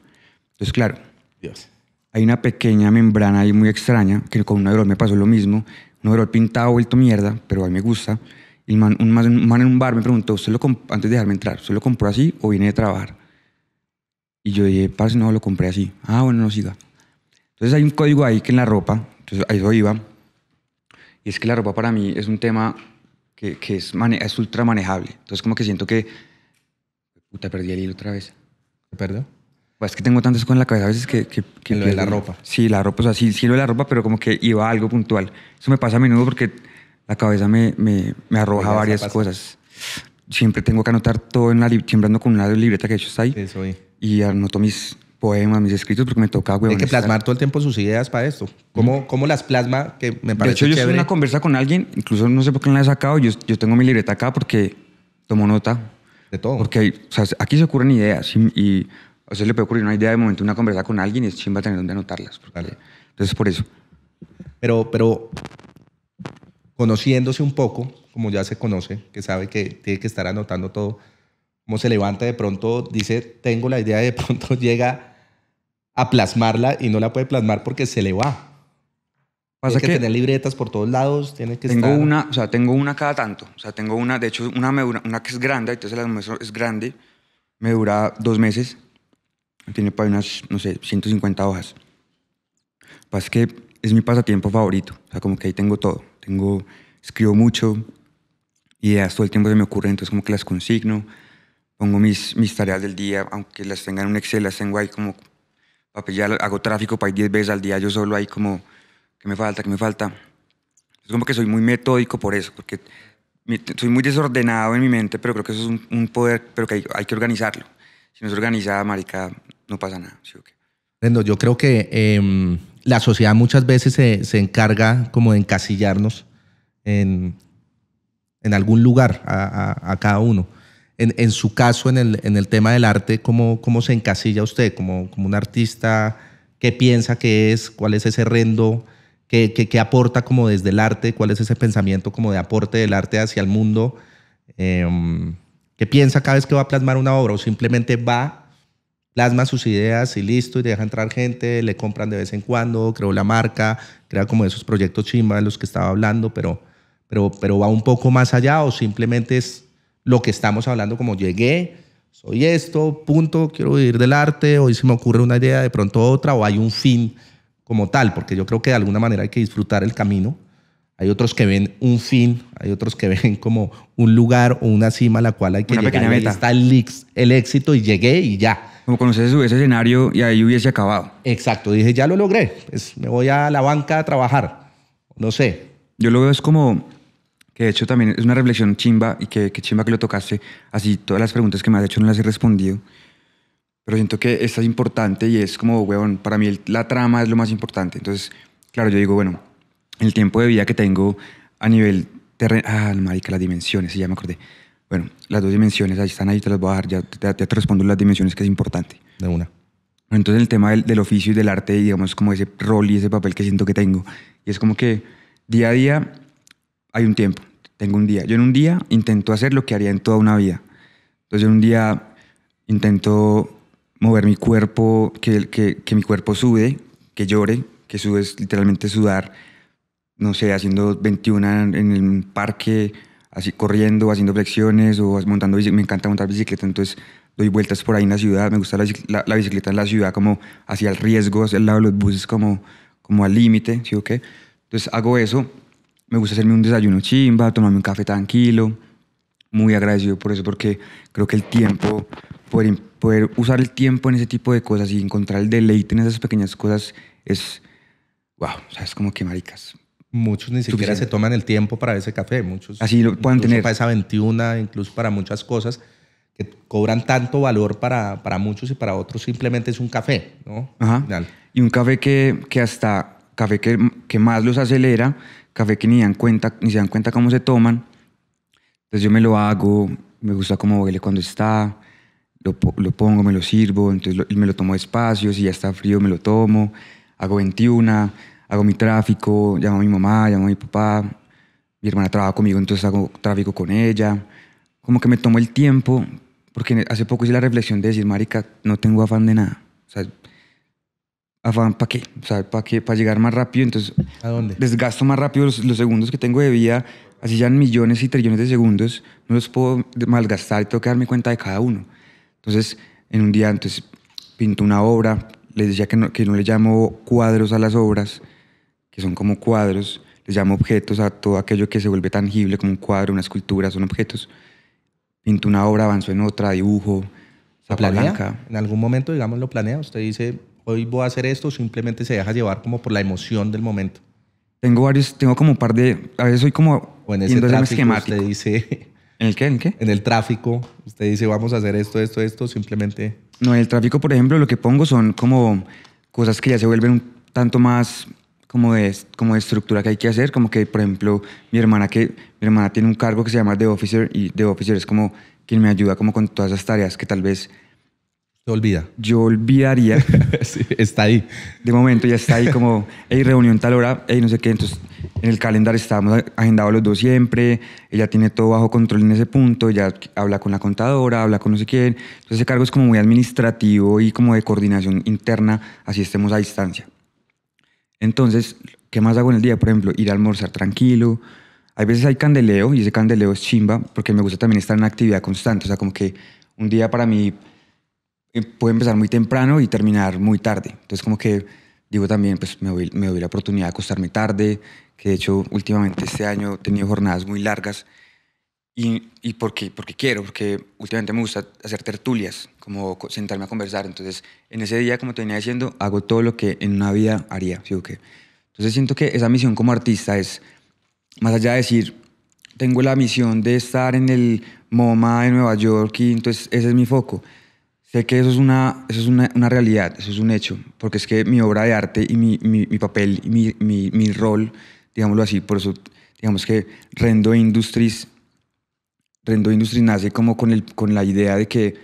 Entonces, claro, Dios. hay una pequeña membrana ahí muy extraña, que con un overol me pasó lo mismo. Un overol pintado, vuelto mierda, pero a mí me gusta. Y man- un, man, un man en un bar me preguntó, ¿usted lo antes de dejarme entrar, ¿usted lo compró así o viene de trabajar? Y yo dije, parce, no, lo compré así. Ah, bueno, no siga. Entonces hay un código ahí que en la ropa, entonces a eso iba. Y es que la ropa para mí es un tema que, que es, mane- es ultra manejable. Entonces como que siento que, puta, perdí el hilo otra vez. ¿Se perdió? Pues es que tengo tantas cosas en la cabeza a veces que... que, que lo de la ropa. Sí, la ropa, o sea, sí, sí lo de la ropa, pero como que iba a algo puntual. Eso me pasa a menudo porque la cabeza me, me, me arroja Oiga, varias cosas. Siempre tengo que anotar todo en la siempre ando con una libreta que de hecho está ahí Eso, y anoto mis poemas, mis escritos porque me toca, Hay huevón, que plasmar todo el tiempo sus ideas para esto. ¿Cómo, cómo las plasma? Que me De parece hecho, yo estoy en una conversa con alguien, incluso no sé por qué no la he sacado, yo, yo tengo mi libreta acá porque tomo nota. De todo. Porque hay- o sea, aquí se ocurren ideas y, y a usted le puede ocurrir una idea de momento, una conversa con alguien y es chimba tener donde anotarlas. porque- Claro. Entonces, por eso. Pero, pero conociéndose un poco, como ya se conoce, que sabe que tiene que estar anotando todo, como se levanta de pronto, dice, tengo la idea, y de pronto (laughs) llega a plasmarla y no la puede plasmar porque se le va. Pasa tiene que, que tener libretas por todos lados, tiene que tengo estar... una, o sea, tengo una cada tanto. O sea, tengo una, de hecho, una, me dura- una que es grande, entonces la muestro, es grande, me dura dos meses. Tiene para unas, no sé, 150 hojas. Pasa que es mi pasatiempo favorito. O sea, como que ahí tengo todo. Tengo, escribo mucho, ideas todo el tiempo se me ocurren, entonces como que las consigno. Pongo mis, mis tareas del día, aunque las tenga en un Excel, las tengo ahí como papel, ya hago tráfico para ir 10 veces al día, yo solo ahí como, ¿qué me falta? ¿Qué me falta? Es como que soy muy metódico por eso, porque soy muy desordenado en mi mente, pero creo que eso es un, un poder, pero que hay, hay que organizarlo. Si no se organiza, marica, no pasa nada. ¿sí yo creo que em, la sociedad muchas veces se, se encarga como de encasillarnos en, en algún lugar a, a- a cada uno. En, en su caso, en el, en el tema del arte, ¿cómo, cómo se encasilla usted como, como un artista? ¿Qué piensa que es? ¿Cuál es ese rendo? ¿Qué, qué, qué aporta como desde el arte? ¿Cuál es ese pensamiento como de aporte del arte hacia el mundo? Em, ¿Qué piensa cada vez que va a plasmar una obra? ¿O simplemente va plasma sus ideas y listo, y deja entrar gente, le compran de vez en cuando, creó la marca, crea como esos proyectos chimba de los que estaba hablando, pero, pero, pero va un poco más allá o simplemente es lo que estamos hablando como llegué, soy esto, punto, quiero vivir del arte, hoy se me ocurre una idea, de pronto otra, o hay un fin como tal, porque yo creo que de alguna manera hay que disfrutar el camino. Hay otros que ven un fin, hay otros que (laughs) ven como un lugar o una cima a la cual hay que Una llegar. y ahí meta. está el, éxito y llegué y ya. Como cuando usted ese escenario y ahí hubiese acabado. Exacto, dije, ya lo logré, pues me voy a la banca a trabajar. No sé, Yo lo veo es como que de hecho también es una reflexión chimba y que, que chimba que lo tocaste. Así todas las preguntas que me has hecho no las he respondido. Pero siento que esta es importante y es como, weón, para mí la trama es lo más importante. Entonces, claro, yo digo, bueno, el tiempo de vida que tengo a nivel terreno. Ah, marica, las dimensiones, sí, ya me acordé. Bueno, las dos dimensiones, ahí están ahí, te las voy a dar, ya, te- ya te respondo las dimensiones que es importante. de una. Entonces el tema del, del oficio y del arte, digamos, como ese rol y ese papel que siento que tengo. Y es como que día a día hay un tiempo, tengo un día. Yo en un día intento hacer lo que haría en toda una vida. Entonces en un día intento mover mi cuerpo, que, que, que mi cuerpo sude, que llore, que sude es literalmente sudar, no sé, haciendo 21 en el parque, así corriendo, haciendo flexiones o montando bici- me encanta montar bicicleta, entonces doy vueltas por ahí en la ciudad, me gusta la, la- la bicicleta en la ciudad como hacia el riesgo, hacia el lado de los buses como, como al límite, ¿sí o qué? Entonces hago eso, me gusta hacerme un desayuno chimba, tomarme un café tranquilo, muy agradecido por eso porque creo que el tiempo, poder, poder usar el tiempo en ese tipo de cosas y encontrar el deleite en esas pequeñas cosas es, wow, o sea, es como que maricas, Muchos ni siquiera Suficiente. se toman el tiempo para ese café, muchos. Así lo puedan tener. Para esa 21, incluso para muchas cosas que cobran tanto valor para, para muchos y para otros simplemente es un café, ¿no? Ajá. Al final. Y un café que, que hasta, café que, que más los acelera, café que ni, dan cuenta, ni se dan cuenta cómo se toman. Entonces yo me lo hago, me gusta cómo huele cuando está, lo, lo pongo, me lo sirvo, entonces lo- me lo tomo despacio, si ya está frío me lo tomo, hago 21, hago mi tráfico, llamo a mi mamá, llamo a mi papá, mi hermana trabaja conmigo, entonces hago tráfico con ella. Como que me tomo el tiempo, porque hace poco hice la reflexión de decir, marica, no tengo afán de nada. O sea, afán para qué, o sea, para qué, para llegar más rápido, entonces ¿A dónde? desgasto más rápido los, los segundos que tengo de vida, así sean millones y trillones de segundos, no los puedo malgastar y tengo que darme cuenta de cada uno. Entonces, en un día, entonces, pinto una obra, les decía que no, que no le llamo cuadros a las obras, que son como cuadros, les llamo objetos a todo aquello que se vuelve tangible, como un cuadro, una escultura, son objetos. Pinto una obra, avanzo en otra, dibujo, ¿Lo zapa planea? blanca. En algún momento, digamos, lo planea. Usted dice, hoy voy a hacer esto, o simplemente se deja llevar como por la emoción del momento. Tengo varios, tengo como un par de, a veces soy como O en ese tráfico usted dice, (laughs) ¿En el qué? ¿En qué? en el tráfico, usted dice, vamos a hacer esto, esto, esto, simplemente... No, en el tráfico, por ejemplo, lo que pongo son como cosas que ya se vuelven un tanto más como de, como de estructura que hay que hacer, como que, por ejemplo, mi hermana que mi hermana tiene un cargo que se llama The Officer y The Officer es como quien me ayuda como con todas esas tareas que tal vez Se olvida. yo olvidaría. (laughs) Sí, está ahí. De momento ya está ahí como, hey, reunión tal hora, hey, no sé qué. Entonces, en el calendario estábamos agendados los dos siempre. Ella tiene todo bajo control en ese punto. Ella habla con la contadora, habla con no sé quién. Entonces, ese cargo es como muy administrativo y como de coordinación interna, así estemos a distancia. Entonces, ¿qué más hago en el día? Por ejemplo, ir a almorzar tranquilo. Hay veces hay candeleo y ese candeleo es chimba porque me gusta también estar en actividad constante. O sea, como que un día para mí eh, puede empezar muy temprano y terminar muy tarde. Entonces, como que digo también, pues me doy, me doy la oportunidad de acostarme tarde, que de hecho últimamente este año he tenido jornadas muy largas. Y, y porque, porque quiero, porque últimamente me gusta hacer tertulias, como co- sentarme a conversar. Entonces, en ese día, como te venía diciendo, hago todo lo que en una vida haría. ¿sí o? Entonces, siento que esa misión como artista es, más allá de decir, tengo la misión de estar en el MoMA de Nueva York y entonces ese es mi foco. Sé que eso es una, eso es una, una realidad, eso es un hecho, porque es que mi obra de arte y mi, mi, mi papel y mi, mi, mi rol, digámoslo así, por eso digamos que Rendo Industries, Rendo Industries nace como con, el, con la idea de que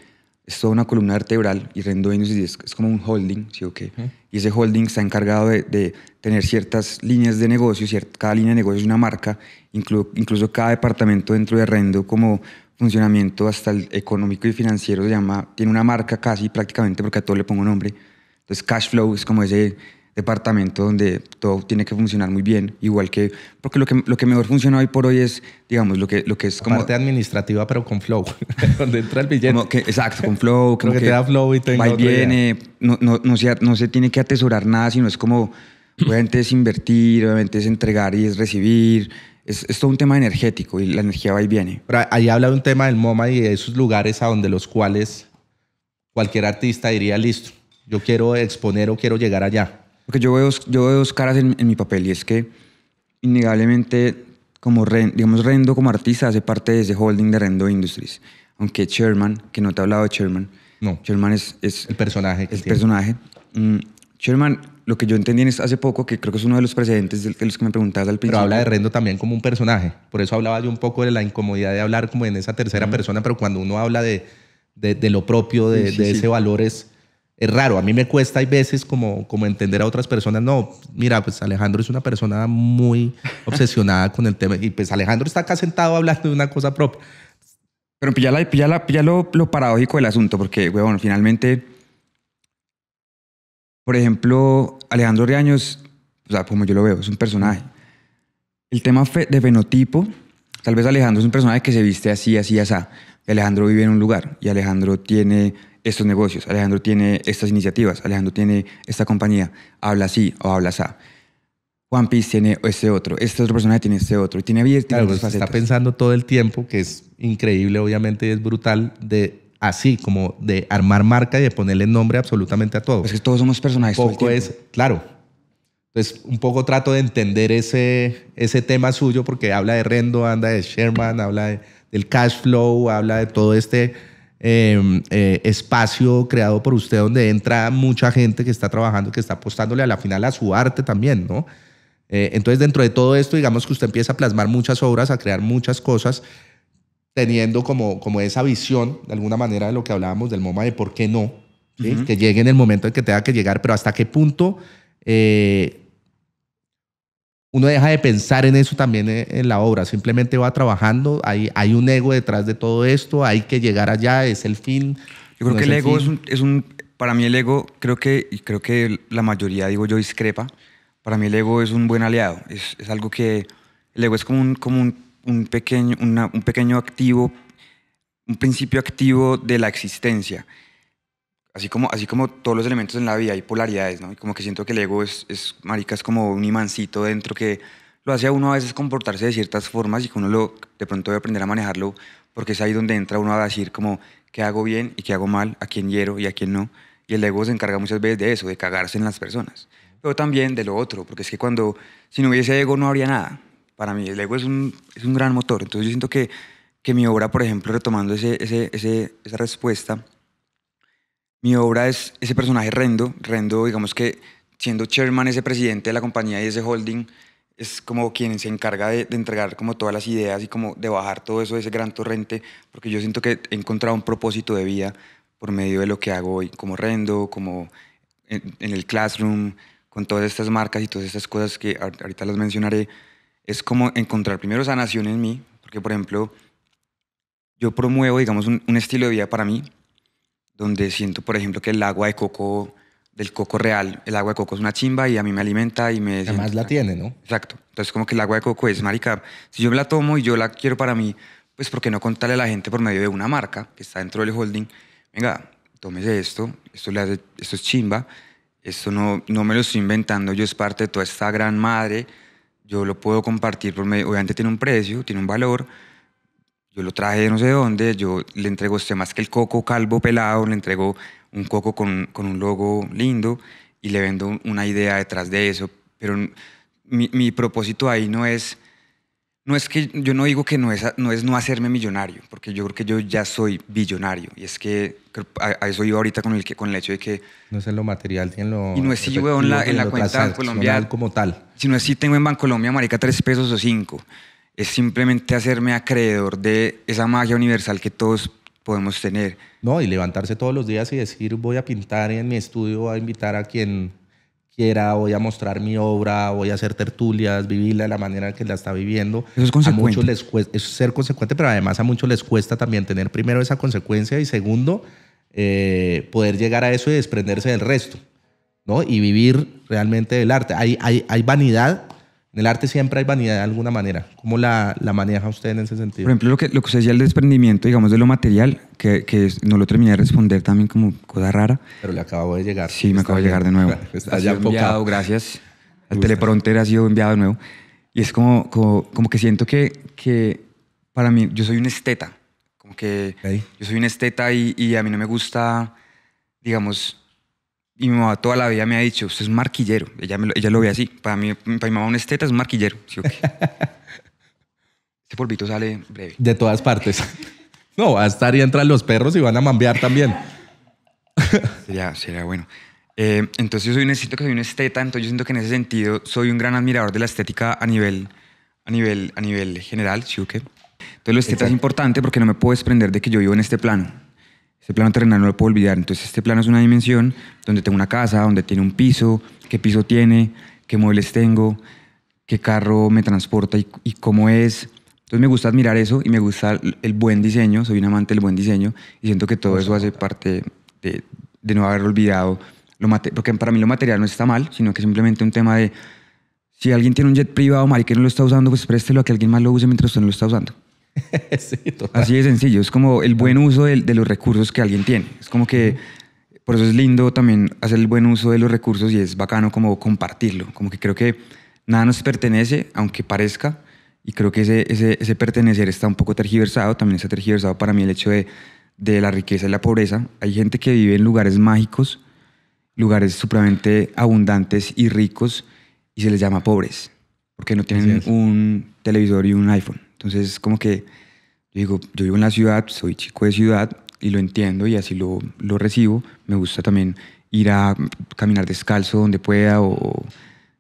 es toda una columna vertebral y Rendo Industries es, es como un holding, ¿sí o qué? Y ese holding está encargado de, de tener ciertas líneas de negocio, cier- cada línea de negocio es una marca, inclu- incluso cada departamento dentro de Rendo como funcionamiento hasta el económico y financiero se llama, tiene una marca casi prácticamente porque a todo le pongo nombre. Entonces cash flow es como ese departamento donde todo tiene que funcionar muy bien, igual que, porque lo que, lo que mejor funciona hoy por hoy es, digamos, lo que, lo que es como... Parte administrativa, pero con flow. (laughs) Donde entra el billete. Como que, exacto, con flow. (laughs) Como que te da flow y tenga va y viene, no, no, no, se, no se tiene que atesorar nada, sino es como, obviamente es invertir, obviamente es entregar y es recibir. Es, es todo un tema energético y la energía va y viene. Pero ahí habla de un tema del MoMA y de esos lugares a donde los cuales cualquier artista diría, listo, yo quiero exponer o quiero llegar allá. Porque yo veo, yo veo dos caras en, en mi papel y es que innegablemente, como Ren- digamos, Rendo como artista hace parte de ese holding de Rendo Industries. Aunque Sherman, que no te he hablado de Sherman, No. Sherman es, es El personaje que el tiene. personaje. Mm, Sherman, lo que yo entendí en hace poco, que creo que es uno de los precedentes de los que me preguntabas al Pero principio. habla de Rendo también como un personaje. Por eso hablaba yo un poco de la incomodidad de hablar como en esa tercera persona, pero cuando uno habla de, de, de lo propio, de, Sí, sí, de sí. ese valor, es, es raro. A mí me cuesta, hay veces, como, como entender a otras personas. No, mira, pues Alejandro es una persona muy obsesionada con el tema. Y pues Alejandro está acá sentado hablando de una cosa propia. Pero pilla, la- pilla la- pilla lo, lo paradójico del asunto, porque, huevón, finalmente, por ejemplo, Alejandro Riaños, o sea, como yo lo veo, es un personaje. El tema de fenotipo, tal vez Alejandro es un personaje que se viste así, así, así. Alejandro vive en un lugar y Alejandro tiene estos negocios, Alejandro tiene estas iniciativas, Alejandro tiene esta compañía, habla así o habla así. Juan Piz tiene este otro, este otro personaje tiene este otro, y tiene bien Claro, diferentes pues está pensando todo el tiempo, que es increíble, obviamente, y es brutal, de así, como de armar marca y de ponerle nombre absolutamente a todo. Pues que todos somos personajes. todo el poco tiempo. es, claro. Entonces, un poco trato de entender ese, ese tema suyo porque habla de Rendo, habla de Sherman, habla de- del cash flow, habla de todo este eh, eh, espacio creado por usted donde entra mucha gente que está trabajando, que está apostándole a la final a su arte también, ¿no? Eh, entonces, dentro de todo esto, digamos que usted empieza a plasmar muchas obras, a crear muchas cosas, teniendo como, como esa visión, de alguna manera, de lo que hablábamos del MoMA, de por qué no, ¿sí? que llegue en el momento en que tenga que llegar, pero hasta qué punto eh, uno deja de pensar en eso también en, en la obra, simplemente va trabajando, hay, hay un ego detrás de todo esto, hay que llegar allá, es el fin. Yo creo no que el el ego es un, es un- Para mí el ego, creo que, y creo que la mayoría, digo yo, discrepa. Para mí el ego es un buen aliado. Es, es algo que... El ego es como un, como un, un pequeño, un pequeño activo, un principio activo de la existencia. Así como, así como todos los elementos en la vida hay polaridades, ¿no? Y como que siento que el ego es, es, marica, es como un imancito dentro que lo hace a uno a veces comportarse de ciertas formas y que uno lo, de pronto debe aprender a manejarlo porque es ahí donde entra uno a decir como qué hago bien y qué hago mal, a quién hiero y a quién no. Y el ego se encarga muchas veces de eso, de cagarse en las personas. Pero también de lo otro, porque es que cuando, si no hubiese ego no habría nada. Para mí el ego es un, es un gran motor. Entonces yo siento que, que mi obra, por ejemplo, retomando ese, ese, ese, esa respuesta, mi obra es ese personaje Rendo. Rendo, digamos que siendo chairman, ese presidente de la compañía y ese holding, es como quien se encarga de, de, entregar como todas las ideas y como de bajar todo eso, ese gran torrente, porque yo siento que he encontrado un propósito de vida por medio de lo que hago hoy, como Rendo, como en, en el Classroom, con todas estas marcas y todas estas cosas que ahorita las mencionaré, es como encontrar primero sanación en mí, porque por ejemplo, yo promuevo, digamos, un, un estilo de vida para mí, donde siento, por ejemplo, que el agua de coco del coco real. El agua de coco es una chimba y a mí me alimenta y me... Además la tiene, ¿no? Exacto. Entonces como que el agua de coco es, marica, si yo me la tomo y yo la quiero para mí, pues ¿por qué no contarle a la gente por medio de una marca que está dentro del holding? Venga, tómese esto, esto, le hace, esto es chimba, esto no, no me lo estoy inventando, yo es parte de toda esta gran madre, yo lo puedo compartir por medio, obviamente tiene un precio, tiene un valor, yo lo traje de no sé dónde, yo le entrego este más que el coco calvo pelado, le entrego un coco con, con, un logo lindo y le vendo una idea detrás de eso. Pero mi, mi, propósito ahí no es, no es que yo no digo que no es, no es no hacerme millonario, porque yo creo que yo ya soy billonario. Y es que a, a eso iba ahorita con el, que, con el hecho de que... No es en lo material, en lo... Y no es si yo en la, en la cuenta colombiana como tal. Si no es si tengo en Bancolombia, marica, tres pesos o cinco. Es simplemente hacerme acreedor de esa magia universal que todos podemos tener. No, y levantarse todos los días y decir, voy a pintar en mi estudio, voy a invitar a quien quiera, voy a mostrar mi obra, voy a hacer tertulias, vivirla de la manera que la está viviendo. Eso es consecuente. A muchos les cuesta, es ser consecuente, pero además a muchos les cuesta también tener primero esa consecuencia y segundo, eh, poder llegar a eso y desprenderse del resto, ¿no? Y vivir realmente del arte. Hay, hay, hay vanidad en el arte siempre hay vanidad de alguna manera. ¿Cómo la, la maneja usted en ese sentido? Por ejemplo, lo que, lo que usted decía, el desprendimiento, digamos, de lo material, que, que no lo terminé de responder también como cosa rara. Pero le acabo de llegar. Sí, me acabo de llegar de nuevo. (laughs) Está ha ya enviado, gracias. El teleprompter ha sido enviado de nuevo. Y es como, como, como que siento que, que para mí, yo soy un esteta. Como que Okay. yo soy un esteta y, y a mí no me gusta, digamos, y mi mamá toda la vida me ha dicho, usted es marquillero. Ella, me lo, ella lo ve así. Para mí, para mi mamá un esteta es un marquillero. ¿sí o qué? (laughs) este polvito sale breve. De todas partes. No, va a estar y entran los perros y van a mambear también. Sería, sería bueno. Eh, entonces yo soy un, siento que soy un esteta, entonces yo siento que en ese sentido soy un gran admirador de la estética a nivel, a nivel, a nivel general, ¿sí o qué? Entonces lo esteta es importante porque no me puedo desprender de que yo vivo en este plano. Este plano terrenal no lo puedo olvidar. Entonces este plano es una dimensión donde tengo una casa, donde tiene un piso, qué piso tiene, qué muebles tengo, qué carro me transporta y, y cómo es. Entonces me gusta admirar eso y me gusta el, buen diseño, soy un amante del buen diseño y siento que todo eso hace parte de, de no haber olvidado lo porque para mí lo material no está mal, sino que es simplemente un tema de si alguien tiene un jet privado, Mari, que no lo está usando, pues préstelo a que alguien más lo use mientras usted no lo está usando. (laughs) sí. Así de sencillo, es como el buen uso de, de, los recursos que alguien tiene. Es como que, por eso es lindo también hacer el buen uso de los recursos y es bacano como compartirlo. Como que creo que nada nos pertenece, aunque parezca, y creo que ese, ese, ese pertenecer está un poco tergiversado, también está tergiversado para mí el hecho de, de la riqueza y la pobreza. Hay gente que vive en lugares mágicos, lugares supremamente abundantes y ricos, y se les llama pobres, porque no tienen un televisor y un iPhone. Entonces, como que yo digo, yo vivo en la ciudad, soy chico de ciudad y lo entiendo y así lo, lo recibo. Me gusta también ir a caminar descalzo donde pueda o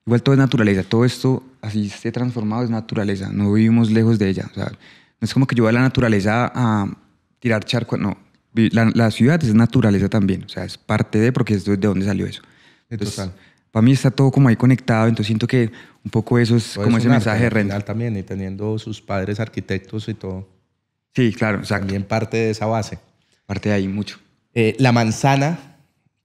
igual todo es naturaleza. Todo esto así esté transformado es naturaleza. No vivimos lejos de ella. O sea, no es como que yo voy a la naturaleza a tirar charco, no. La, la ciudad es naturaleza también. O sea, es parte de porque es de donde salió eso. Entonces, Total. Para mí está todo como ahí conectado, entonces siento que un poco eso es Todo como es ese mensaje de renta. también, y teniendo sus padres arquitectos y todo. Sí, claro, exacto. También parte de esa base. Parte de ahí mucho. Eh, la manzana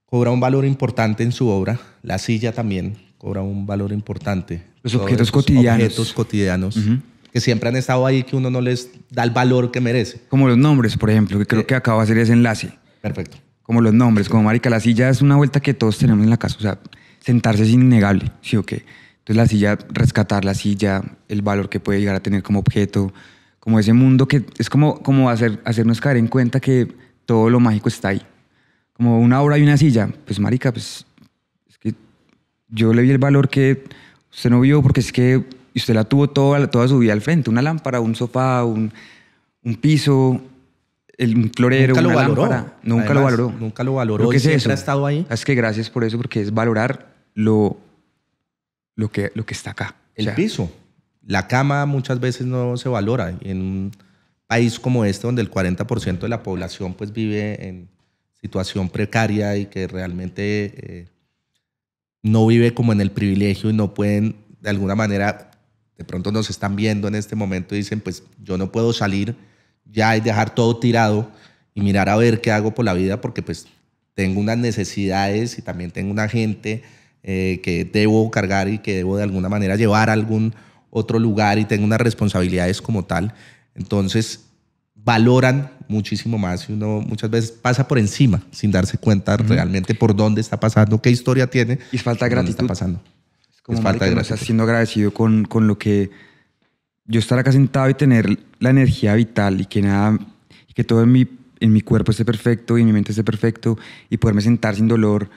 cobra un valor importante en su obra. La silla también cobra un valor importante. Los Todos objetos cotidianos. Objetos cotidianos Ujú. que siempre han estado ahí que uno no les da el valor que merece. Como los nombres, por ejemplo, que creo que acabo de hacer ese enlace. Perfecto. Como los nombres, como marica, la silla es una vuelta que todos tenemos en la casa. O sea, sentarse es innegable, ¿sí o qué? Entonces la silla, rescatar la silla, el valor que puede llegar a tener como objeto, como ese mundo que es como, como hacer, hacernos caer en cuenta que todo lo mágico está ahí. Como una obra y una silla, pues marica, pues es que yo le vi el valor que usted no vio porque es que usted la tuvo toda, toda su vida al frente, una lámpara, un sofá, un, un piso, el, un florero, Nunca lo una valoró. lámpara. Nunca lo Además, valoró. nunca lo valoró que y es siempre eso. ha estado ahí. Es que gracias por eso, porque es valorar lo, lo, que, lo que está acá. O El sea, piso. La cama muchas veces no se valora. Y en un país como este, donde el 40% de la población pues, vive en situación precaria y que realmente eh, no vive como en el privilegio y no pueden, de alguna manera, de pronto nos están viendo en este momento y dicen, pues yo no puedo salir ya y dejar todo tirado y mirar a ver qué hago por la vida porque pues tengo unas necesidades y también tengo una gente eh, que debo cargar y que debo de alguna manera llevar a algún otro lugar y tengo unas responsabilidades como tal. Entonces valoran muchísimo más y uno muchas veces pasa por encima sin darse cuenta realmente por dónde está pasando, qué historia tiene Y falta gratitud. está pasando. Es como Es falta de no estás gratitud. siendo agradecido con, con lo que yo estar acá sentado y tener la energía vital y que nada y que todo en mi en mi cuerpo esté perfecto y en mi mente esté perfecto y poderme sentar sin dolor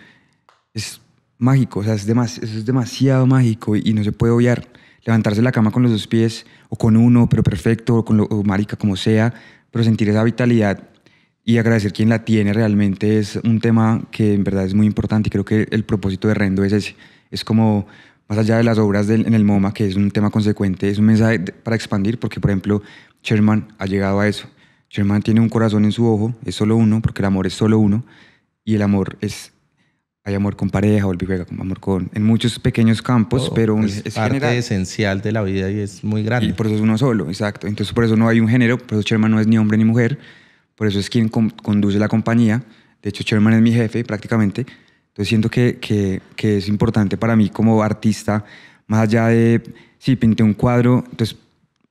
es mágico, o sea, es demas- eso es demasiado mágico y, no se puede obviar. Levantarse la cama con los dos pies o con uno, pero perfecto, o con lo, marica, como sea, pero sentir esa vitalidad y agradecer quien la tiene realmente es un tema que en verdad es muy importante y creo que el propósito de Rendo es ese. Es como, más allá de las obras en el MoMA, que es un tema consecuente, es un mensaje para expandir, porque por ejemplo, Sherman ha llegado a eso. Sherman tiene un corazón en su ojo, es solo uno, porque el amor es solo uno, y el amor es, hay amor con pareja, o el con amor con, en muchos pequeños campos, Todo. pero un- es, es, parte general. esencial de la vida y es muy grande. Y por eso es uno solo, exacto. Entonces por eso no hay un género, por eso Sherman no es ni hombre ni mujer, por eso es quien con- conduce la compañía. De hecho, Sherman es mi jefe prácticamente. Entonces siento que, que, que es importante para mí como artista, más allá de, si pinté un cuadro, entonces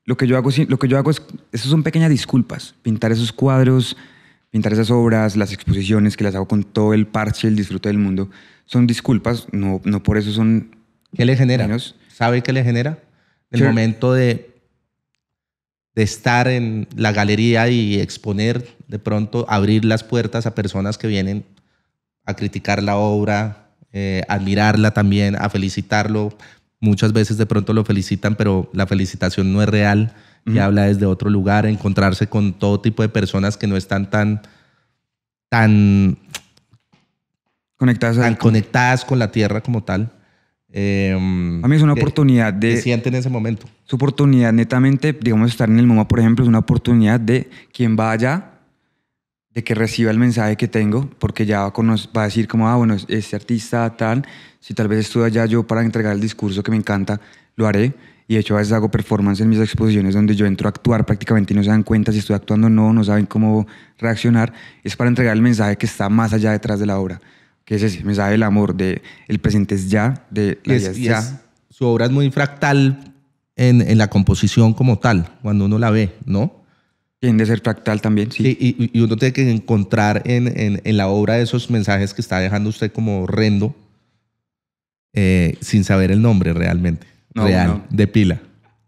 lo que yo hago, sí- lo que yo hago es, esas son pequeñas disculpas, pintar esos cuadros, pintar esas obras, las exposiciones que las hago con todo el parche, el disfrute del mundo, son disculpas, no, no por eso son ¿Qué le genera? menos. ¿Sabe qué le genera? El Sure. momento de, de estar en la galería y exponer, de pronto abrir las puertas a personas que vienen a criticar la obra, eh, admirarla también, a felicitarlo. Muchas veces de pronto lo felicitan, pero la felicitación no es real y habla desde otro lugar, encontrarse con todo tipo de personas que no están tan, tan conectadas tan conectadas con la tierra como tal. Eh, A mí es una que- oportunidad que de... siente en ese momento. Su oportunidad netamente, digamos, estar en el MoMA, por ejemplo, es una oportunidad de quien va allá, de que reciba el mensaje que tengo, porque ya va a, conocer- va a decir como, ah, bueno, este artista tal, si tal vez estuve allá yo para entregar el discurso que me encanta, lo haré. Y de hecho a veces hago performance en mis exposiciones donde yo entro a actuar prácticamente y no se dan cuenta si estoy actuando o no, no saben cómo reaccionar. Es para entregar el mensaje que está más allá detrás de la obra, que es ese mensaje del amor, de el presente es ya, de la es- vida es y ya. es- su obra es muy fractal en, en la composición como tal, cuando uno la ve, ¿no? Tiende a ser fractal también, sí. Sí, y, y uno tiene que encontrar en, en- en la obra esos mensajes que está dejando usted como horrendo, eh, sin saber el nombre realmente, No, real, no. de pila.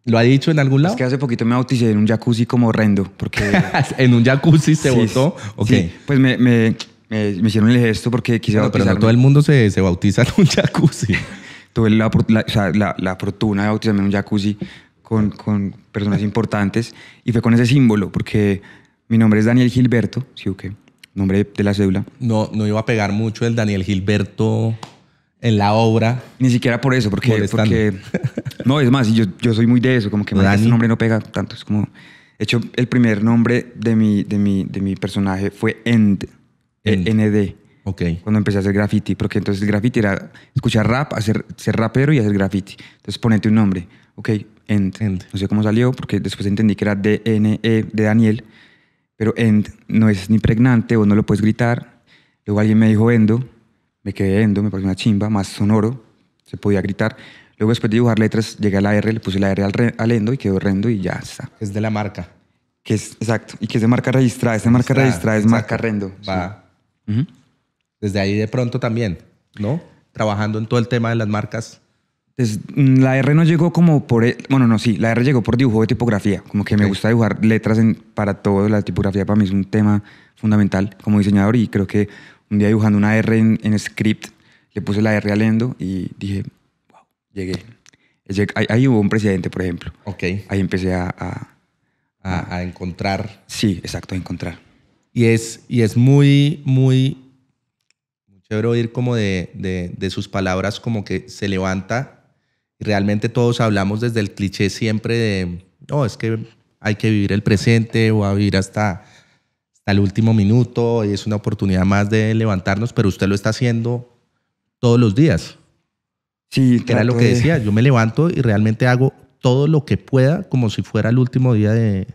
¿Lo ha dicho en algún lado? Es que hace poquito me bauticé en un jacuzzi como horrendo, porque... (laughs) en un jacuzzi se Sí. Ok. sí, pues me, me, me- me hicieron el gesto porque quise Bueno, pero no todo el mundo se, se bautiza en un jacuzzi. (laughs) Tuve la, la- la- la fortuna de bautizarme en un jacuzzi con, con personas importantes y fue con ese símbolo, porque mi nombre es Daniel Gilberto, sí o qué, nombre de la cédula. No, no iba a pegar mucho el Daniel Gilberto en la obra. Ni siquiera por eso, porque... Porque (laughs) no, es más, yo, yo soy muy de eso, como que Dani. este nombre no pega tanto. Es como... De hecho, el primer nombre de mi, de mi, de mi personaje fue End, End. E-N-D. Ok. cuando empecé a hacer graffiti, porque entonces el graffiti era escuchar rap, hacer, ser rapero y hacer graffiti. Entonces ponete un nombre, ok, End. End. No sé cómo salió, porque después entendí que era D-N-E de Daniel, pero End no es ni pregnante o no lo puedes gritar. Luego alguien me dijo Endo, me quedé Endo, me pareció una chimba, más sonoro, se podía gritar. Luego después de dibujar letras, llegué a la R, le puse la R al, re- al Endo y quedó Rendo y ya está. Es de la marca. Que es, exacto, y que es de marca registrada. Esta marca registrada es Exacto. marca Rendo. sí. Va. Ujú. Desde ahí de pronto también, ¿no? Trabajando en todo el tema de las marcas. Pues, mm, la R no llegó como por... e- Bueno, no, sí, la R llegó por dibujo de tipografía. Como que me gusta dibujar letras en- para todo. La tipografía para mí es un tema fundamental como diseñador y creo que un día dibujando una R en, en script le puse la R al endo y dije, wow, llegué. Ahí, ahí hubo un presidente, por ejemplo. Ok. Ahí empecé a, a- A, a encontrar. sí, exacto, a encontrar. Y es, y es muy, muy, muy chévere oír como de, de, de sus palabras como que se levanta y realmente todos hablamos desde el cliché siempre de, no, es que hay que vivir el presente o a vivir hasta el último minuto y es una oportunidad más de levantarnos, pero usted lo está haciendo todos los días. Sí, Que era lo que de- decía, yo me levanto y realmente hago todo lo que pueda como si fuera el último día de,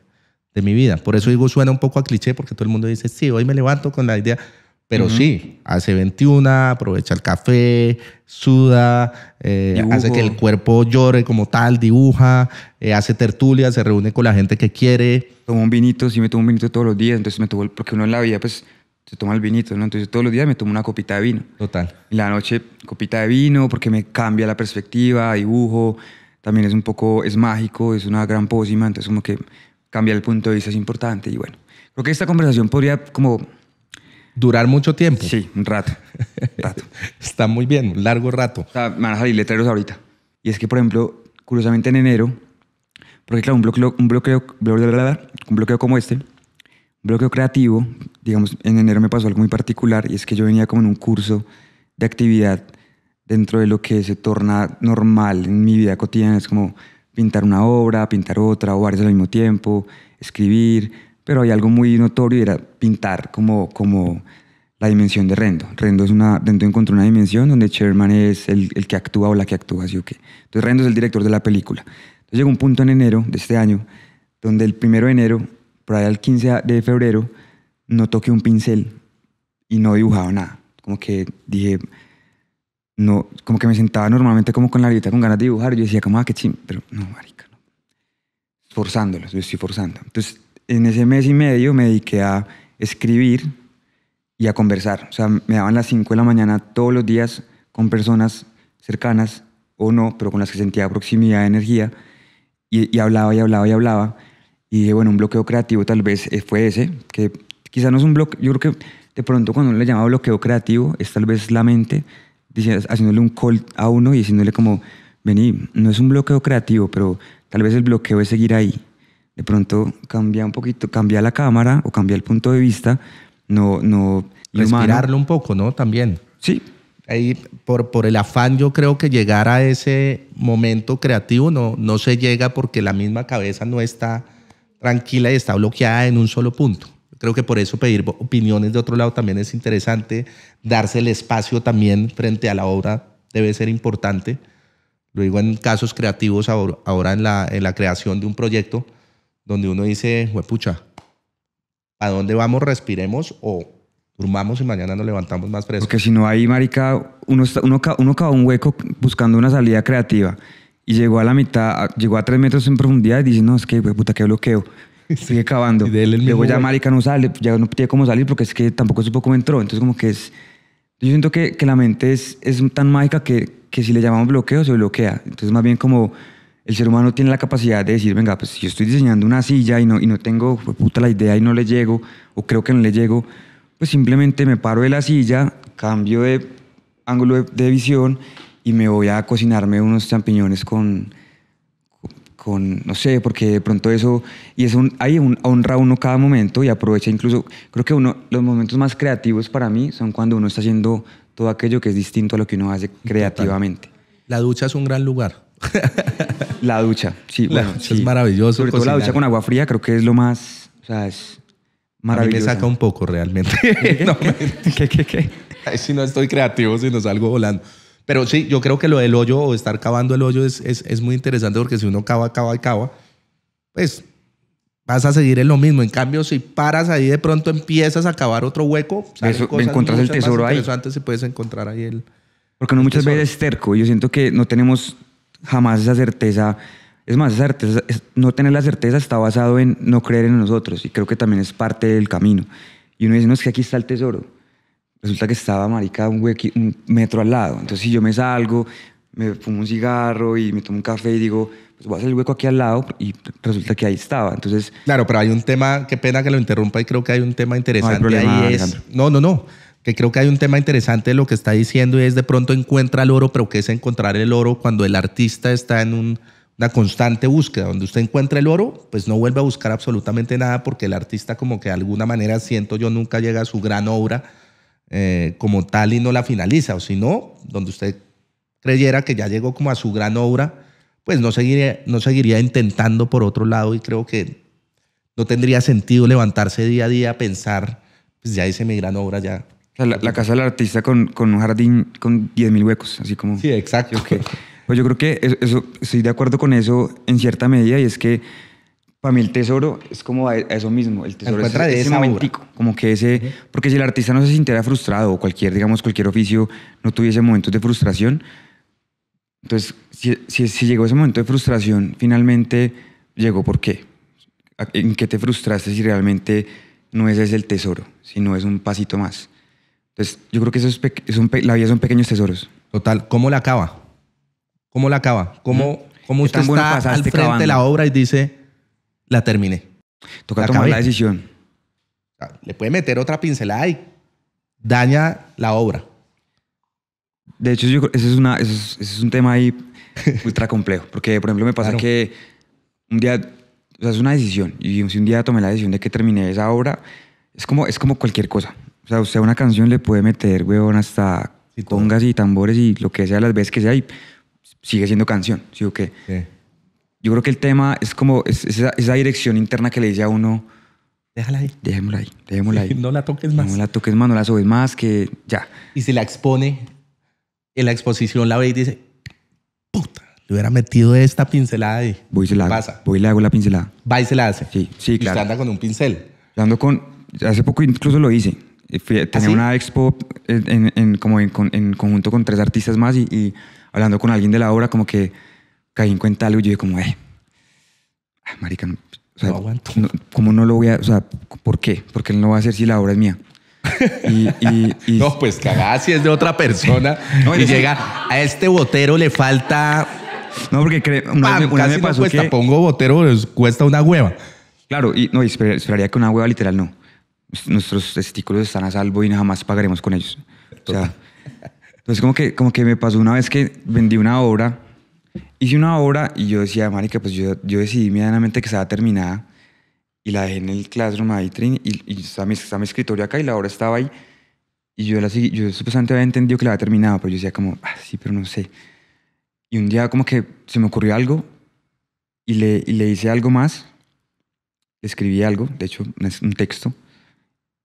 de mi vida. Por eso digo, suena un poco a cliché porque todo el mundo dice, sí, hoy me levanto con la idea, pero sí, hace 21, aprovecha el café, suda, eh, hace que el cuerpo llore como tal, dibuja, eh, hace tertulia, se reúne con la gente que quiere. Tomo un vinito, sí me tomo un vinito todos los días, entonces me tomo, porque uno en la vida pues se toma el vinito, ¿no? Entonces todos los días me tomo una copita de vino. Total. En la noche copita de vino porque me cambia la perspectiva, dibujo, también es un poco, es mágico, es una gran pócima, entonces como que cambia el punto de vista es importante y bueno, creo que esta conversación podría como, Durar mucho tiempo. sí, un rato, (laughs) rato. Está muy bien, un largo rato. O sea, me van a salir letreros ahorita. Y es que, por ejemplo, curiosamente en enero, porque claro, un bloqueo, un bloqueo, un bloqueo como este, un bloqueo creativo, digamos, en enero me pasó algo muy particular y es que yo venía como en un curso de actividad dentro de lo que se torna normal en mi vida cotidiana, es como pintar una obra, pintar otra o varias al mismo tiempo, escribir, pero hay algo muy notorio y era pintar como, como la dimensión de Rendo. Rendo es una, Rendo encontró una dimensión donde Sherman es el, el que actúa o la que actúa, ¿sí o qué? Entonces Rendo es el director de la película. Entonces llegó un punto en enero de este año donde el primero de enero, por ahí al 15 de febrero, no toqué un pincel y no dibujaba nada. Como que dije, no, como que me sentaba normalmente como con la libreta con ganas de dibujar yo decía como, ah, qué ching, pero no, marica, no. Forzándolos, yo estoy forzando. Entonces, en ese mes y medio me dediqué a escribir y a conversar. O sea, me daban las 5 de la mañana todos los días con personas cercanas o no, pero con las que sentía proximidad energía y, y hablaba y hablaba y hablaba. Y dije, bueno, un bloqueo creativo tal vez eh, fue ese, que quizá no es un bloqueo, yo creo que de pronto cuando uno le llama bloqueo creativo es tal vez la mente haciéndole un call a uno y diciéndole como, vení, no es un bloqueo creativo, pero tal vez el bloqueo es seguir ahí. De pronto cambia un poquito, cambia la cámara o cambia el punto de vista, no, no. Respirarlo un poco, ¿no? También. Sí, Ahí, por, por el afán, yo creo que llegar a ese momento creativo no, no se llega porque la misma cabeza no está tranquila y está bloqueada en un solo punto. Creo que por eso pedir opiniones de otro lado también es interesante. Darse el espacio también frente a la obra debe ser importante. Lo digo en casos creativos ahora, ahora en, la, en la creación de un proyecto donde uno dice, pucha, ¿a dónde vamos? Respiremos o durmamos y mañana nos levantamos más frescos. Porque si no hay, marica, uno, está- uno, uno cava un hueco buscando una salida creativa y llegó a la mitad, llegó a tres metros en profundidad y dice, no, es que, puta, qué bloqueo. (laughs) Sigue cavando. Luego ya, marica, no sale, ya no tiene cómo salir porque es que tampoco supo cómo entró. Entonces, como que es... Yo siento que, que la mente es, es tan mágica que, que si le llamamos bloqueo, se bloquea. Entonces, más bien como el ser humano tiene la capacidad de decir, venga, pues si yo estoy diseñando una silla y no, y no tengo fue puta la idea y no le llego, o creo que no le llego, pues simplemente me paro de la silla, cambio de ángulo de, de visión y me voy a cocinarme unos champiñones con, con, no sé, porque de pronto eso, y es un, ahí un, honra uno cada momento y aprovecha incluso, creo que uno, los momentos más creativos para mí son cuando uno está haciendo todo aquello que es distinto a lo que uno hace creativamente. La ducha es un gran lugar. La ducha, sí, La bueno, ducha sí. es maravilloso Sobre todo la ducha con agua fría, creo que es lo más, o sea, es A mí me maravilloso. saca un poco realmente. (laughs) No, (laughs) ¿Qué, qué, qué? Ahí sí no estoy creativo, si no salgo volando. Pero sí, yo creo que lo del hoyo o estar cavando el hoyo es, es, es muy interesante porque si uno cava, cava y cava, pues vas a seguir en lo mismo. En cambio, si paras ahí de pronto empiezas a cavar otro hueco, Eso, encontrás el tesoro ahí. interesantes y puedes encontrar ahí el... Porque uno muchas tesoro. veces es terco. Yo siento que no tenemos jamás esa certeza. Es más, esa certeza, no tener la certeza está basado en no creer en nosotros. Y creo que también es parte del camino. Y uno dice, no, es que aquí está el tesoro. Resulta que estaba, marica, un, huequi- un metro al lado. Entonces, si yo me salgo, me fumo un cigarro y me tomo un café y digo, pues voy a hacer el hueco aquí al lado y resulta que ahí estaba. Entonces, Claro, pero hay un tema, qué pena que lo interrumpa y creo que hay un tema interesante problema, ahí. Es, no, no, no. Que creo que hay un tema interesante de lo que está diciendo y es de pronto encuentra el oro, pero ¿qué es encontrar el oro cuando el artista está en un- una constante búsqueda? Donde usted encuentra el oro, pues no vuelve a buscar absolutamente nada porque el artista como que de alguna manera siento yo nunca llega a su gran obra eh, como tal y no la finaliza, o si no, donde usted creyera que ya llegó como a su gran obra, pues no seguiría, no seguiría intentando por otro lado y creo que no tendría sentido levantarse día a día a pensar, pues ya hice mi gran obra, ya. O sea, la, la casa del artista con, con un jardín con 10.000 huecos, así como... Sí, exacto. Ok. Pues yo creo que eso, eso- estoy de acuerdo con eso en cierta medida y es que para mí el tesoro es como a, eso mismo. El tesoro es de ese esa obra. momentico, como que ese... Porque si el artista no se sintiera frustrado o cualquier, digamos, cualquier oficio no tuviese momentos de frustración, entonces si, si, si llegó ese momento de frustración, finalmente llegó ¿por qué? ¿A- ¿En qué te frustraste si realmente no ese es el tesoro, sino es un pasito más? Entonces yo creo que eso es, pe- la vida son pequeños tesoros. Total, ¿cómo la acaba? ¿Cómo la acaba? ¿Cómo, cómo ¿Qué usted bueno está al frente de la obra y dice, la terminé? Toca La tomar acabé. la decisión. Le puede meter otra pincelada y daña la obra. De hecho, yo ese es, una, ese es, ese es un tema ahí (laughs) ultra complejo. Porque, por ejemplo, me pasa Claro. que un día, o sea, es una decisión. Y si un día tomé la decisión de que terminé esa obra, es como, es como cualquier cosa. O sea, usted a una canción le puede meter, weón, hasta Sí, congas y tambores y lo que sea, las veces que sea, y sigue siendo canción. ¿Sí o qué? Yo creo que el tema es como es esa, esa dirección interna que le dice a uno, Déjala ahí. dejémosla ahí, dejémosla ahí. No la toques más. No la toques más, no la subes más, que ya. Y si la expone, en la exposición la ve y dice, puta, le hubiera metido esta pincelada y Voy y se la hago. pasa. Voy y le hago la pincelada. Va y se la hace. Sí, sí, Y claro. usted anda con un pincel. Yo ando con. Hace poco incluso lo hice. Fui- tenía sí? una expo en, como en, con- en conjunto con tres artistas más y, y hablando con alguien de la obra, como que caí en cuenta algo y yo dije, como, eh, ah, marica, no, o sea, No aguanto. no- ¿cómo no lo voy a.? O sea, ¿por qué? Porque él no va a hacer si la obra es mía. Y, y- (laughs) y- No, pues cagada si es de otra persona No, y llega a este botero le falta no, porque cre- una, Pam, vez me- una vez casi me no pasó cuesta que. pongo botero pues, cuesta una hueva Claro, y no, esper- esperaría que una hueva literal no. Nuestros testículos están a salvo y jamás pagaremos con ellos. O sea, entonces como que, como que me pasó una vez que vendí una obra, hice una obra y yo decía, marica, pues yo, yo decidí medianamente que estaba terminada y la dejé en el Classroom ahí y, y está, mi, está mi escritorio acá y la obra estaba ahí y yo, la, yo supuestamente había entendido que la había terminado, pero yo decía como, ah, sí, pero no sé. Y un día como que se me ocurrió algo y le, y le hice algo más escribí algo, de hecho, un texto,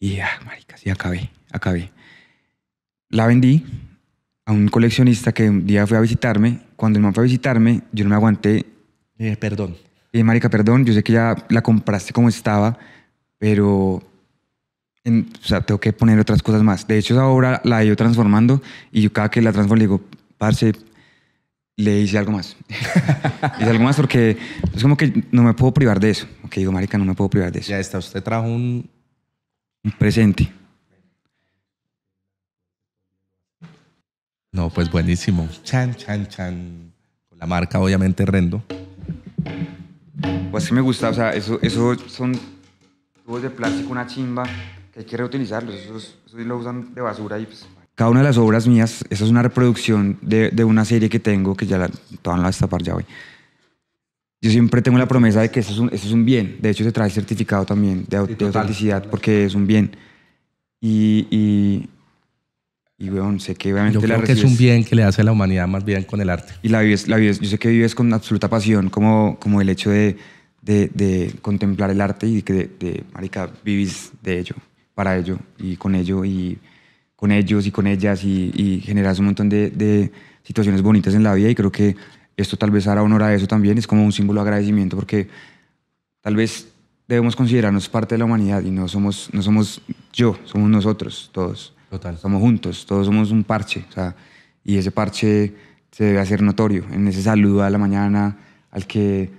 y ah, marica, sí, acabé, acabé. La vendí a un coleccionista que un día fue a visitarme. Cuando el man fue a visitarme, yo no me aguanté. Eh, perdón Y dije, marica, perdón, yo sé que ya la compraste como estaba, pero en- o sea, tengo que poner otras cosas más. De hecho, esa obra la he ido transformando y yo cada que la transformo le digo, parce, le hice algo más. (laughs) hice algo más porque es como que no me puedo privar de eso. Ok, digo, marica, no me puedo privar de eso. ya está usted trajo Un presente. no pues buenísimo chan chan chan con la marca obviamente Rendo Pues sí me gusta, o sea, eso, eso son tubos de plástico, una chimba, que hay que reutilizarlos, esos, esos lo usan de basura y pues... Cada una de las obras mías, esa es una reproducción de, de una serie que tengo, que ya la, toda la destapar ya hoy. Yo siempre tengo la promesa de que eso es un, eso es un bien, de hecho se trae certificado también de, au- Sí, de autenticidad porque es un bien. Y, y, y weón, sé que obviamente yo la creo que es un bien que le hace a la humanidad más bien con el arte. Y la vives, la vives, yo sé que vives con absoluta pasión, como, como el hecho de, de, de contemplar el arte y que, de, de, marica, vivís de ello, para ello y con ello y con ellos y con ellas y, y generas un montón de, de situaciones bonitas en la vida y creo que esto tal vez hará honor a eso también, es como un símbolo de agradecimiento porque tal vez debemos considerarnos parte de la humanidad y no somos, no somos yo, somos nosotros todos. Total. Estamos juntos, todos somos un parche, o sea, y ese parche se debe hacer notorio en ese saludo a la mañana, al que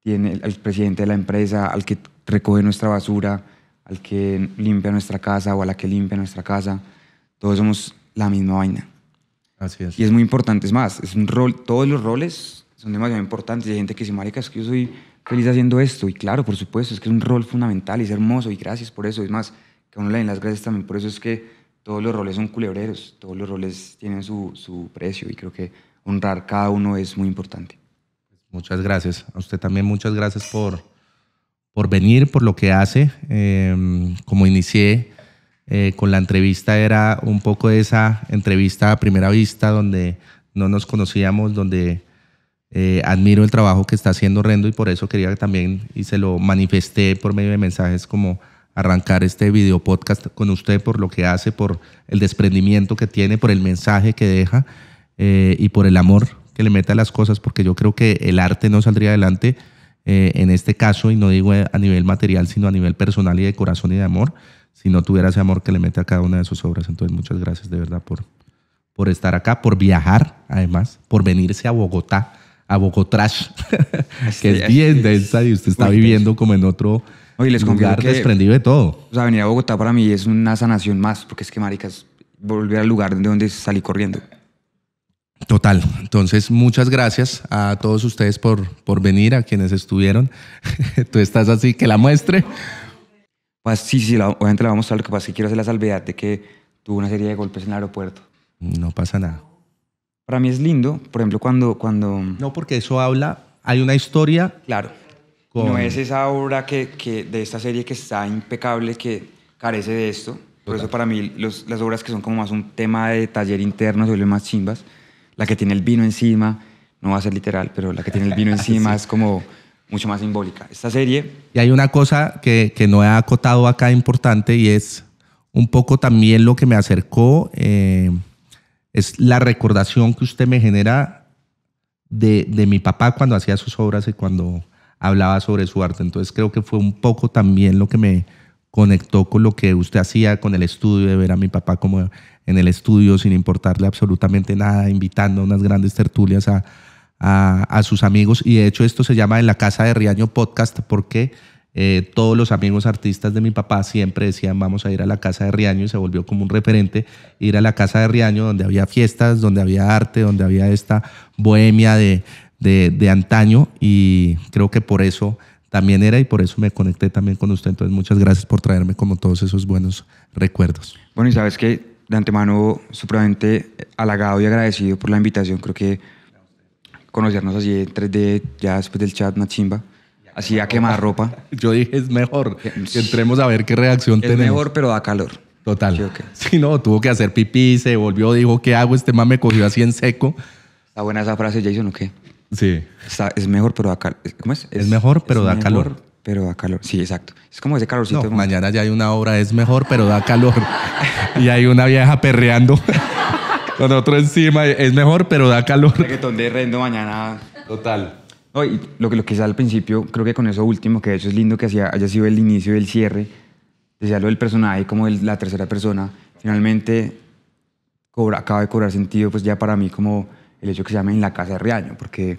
tiene, al presidente de la empresa, al que recoge nuestra basura, al que limpia nuestra casa o a la que limpia nuestra casa. Todos somos la misma vaina. Así es Y es muy importante, es más, es un rol, todos los roles son demasiado importantes. Y hay gente que dice, marica, es que yo soy feliz haciendo esto. Y claro, por supuesto, es que es un rol fundamental y es hermoso y gracias por eso. Es más, que uno le den las gracias también. Por eso es que todos los roles son culebreros, todos los roles tienen su, su precio y creo que honrar cada uno es muy importante. Muchas gracias. A usted también muchas gracias por, por venir, por lo que hace. Eh, como inicié eh, con la entrevista, era un poco esa entrevista a primera vista donde no nos conocíamos, donde eh, admiro el trabajo que está haciendo Rendo y por eso quería que también, y se lo manifesté por medio de mensajes como arrancar este video podcast con usted por lo que hace, por el desprendimiento que tiene, por el mensaje que deja y por el amor que le meta las cosas, porque yo creo que el arte no saldría adelante eh, en este caso, y no digo a nivel material, sino a nivel personal y de corazón y de amor, si no tuviera ese amor que le mete a cada una de sus obras. Entonces, muchas gracias de verdad por, por estar acá, por viajar, además, por venirse a Bogotá, a Bogotrash, (laughs) que es bien densa y usted está viviendo como en otro Oye, les lugar que, desprendido de todo. O sea, venir a Bogotá para mí es una sanación más, porque es que, maricas, volver al lugar de donde salí corriendo. Total. Entonces, muchas gracias a todos ustedes por, por venir, a quienes estuvieron. (laughs) Tú estás así, que la muestre. Pues sí, sí, la, obviamente la vamos a ver. Lo que pasa es que quiero hacer la salvedad de que tuvo una serie de golpes en el aeropuerto. No pasa nada. Para mí es lindo, por ejemplo, cuando... cuando no, porque eso habla, hay una historia. Claro. Con... No es esa obra que, que, de esta serie que está impecable, que carece de esto. Por eso para mí los, las obras que son como más un tema de taller interno se vuelven más chimbas la que tiene el vino encima, no va a ser literal, pero la que tiene el vino (laughs) encima sí. es como mucho más simbólica. Esta serie... Y hay una cosa que, que, no he acotado acá importante y es un poco también lo que me acercó, eh, es la recordación que usted me genera de, de mi papá cuando hacía sus obras y cuando hablaba sobre su arte. Entonces creo que fue un poco también lo que me conectó con lo que usted hacía con el estudio, de ver a mi papá como en el estudio sin importarle absolutamente nada, invitando a unas grandes tertulias a, a, sus amigos. Y de hecho esto se llama En la Casa de Riaño Podcast porque eh, todos los amigos artistas de mi papá siempre decían vamos a ir a la Casa de Riaño y se volvió como un referente ir a la Casa de Riaño donde había fiestas, donde había arte, donde había esta bohemia de, de, de antaño y creo que por eso también era y por eso me conecté también con usted. Entonces, muchas gracias por traerme como todos esos buenos recuerdos. Bueno, y sabes que de antemano, supremamente halagado y agradecido por la invitación. Creo que conocernos así en 3D, ya después del chat, una chimba. Así a quemar ropa. (laughs) Yo dije, es mejor que entremos a ver qué reacción es tenemos. Es mejor, pero da calor. Total. Sí, okay. sí, no, tuvo que hacer pipí, se volvió, dijo, ¿qué hago? Este man me cogió así en seco. ¿Está buena esa frase, Jason, o qué? Sí. Está, es mejor, pero da calor. ¿Cómo es? Es, es mejor, pero es da mejor, calor. Pero da calor. Sí, exacto. Es como ese calorcito. No, mañana ya hay una obra, es mejor, pero da calor. (laughs) y hay una vieja perreando (laughs) con otro encima. Es mejor, pero da calor. Reggaetón de rendo mañana. Total. No, y lo que, lo que es al principio, creo que con eso último, que de hecho es lindo que haya, haya sido el inicio del cierre, decía lo del personaje como el, la tercera persona, finalmente cobra, acaba de cobrar sentido, pues ya para mí como el hecho que se llame En la Casa de Riaño, porque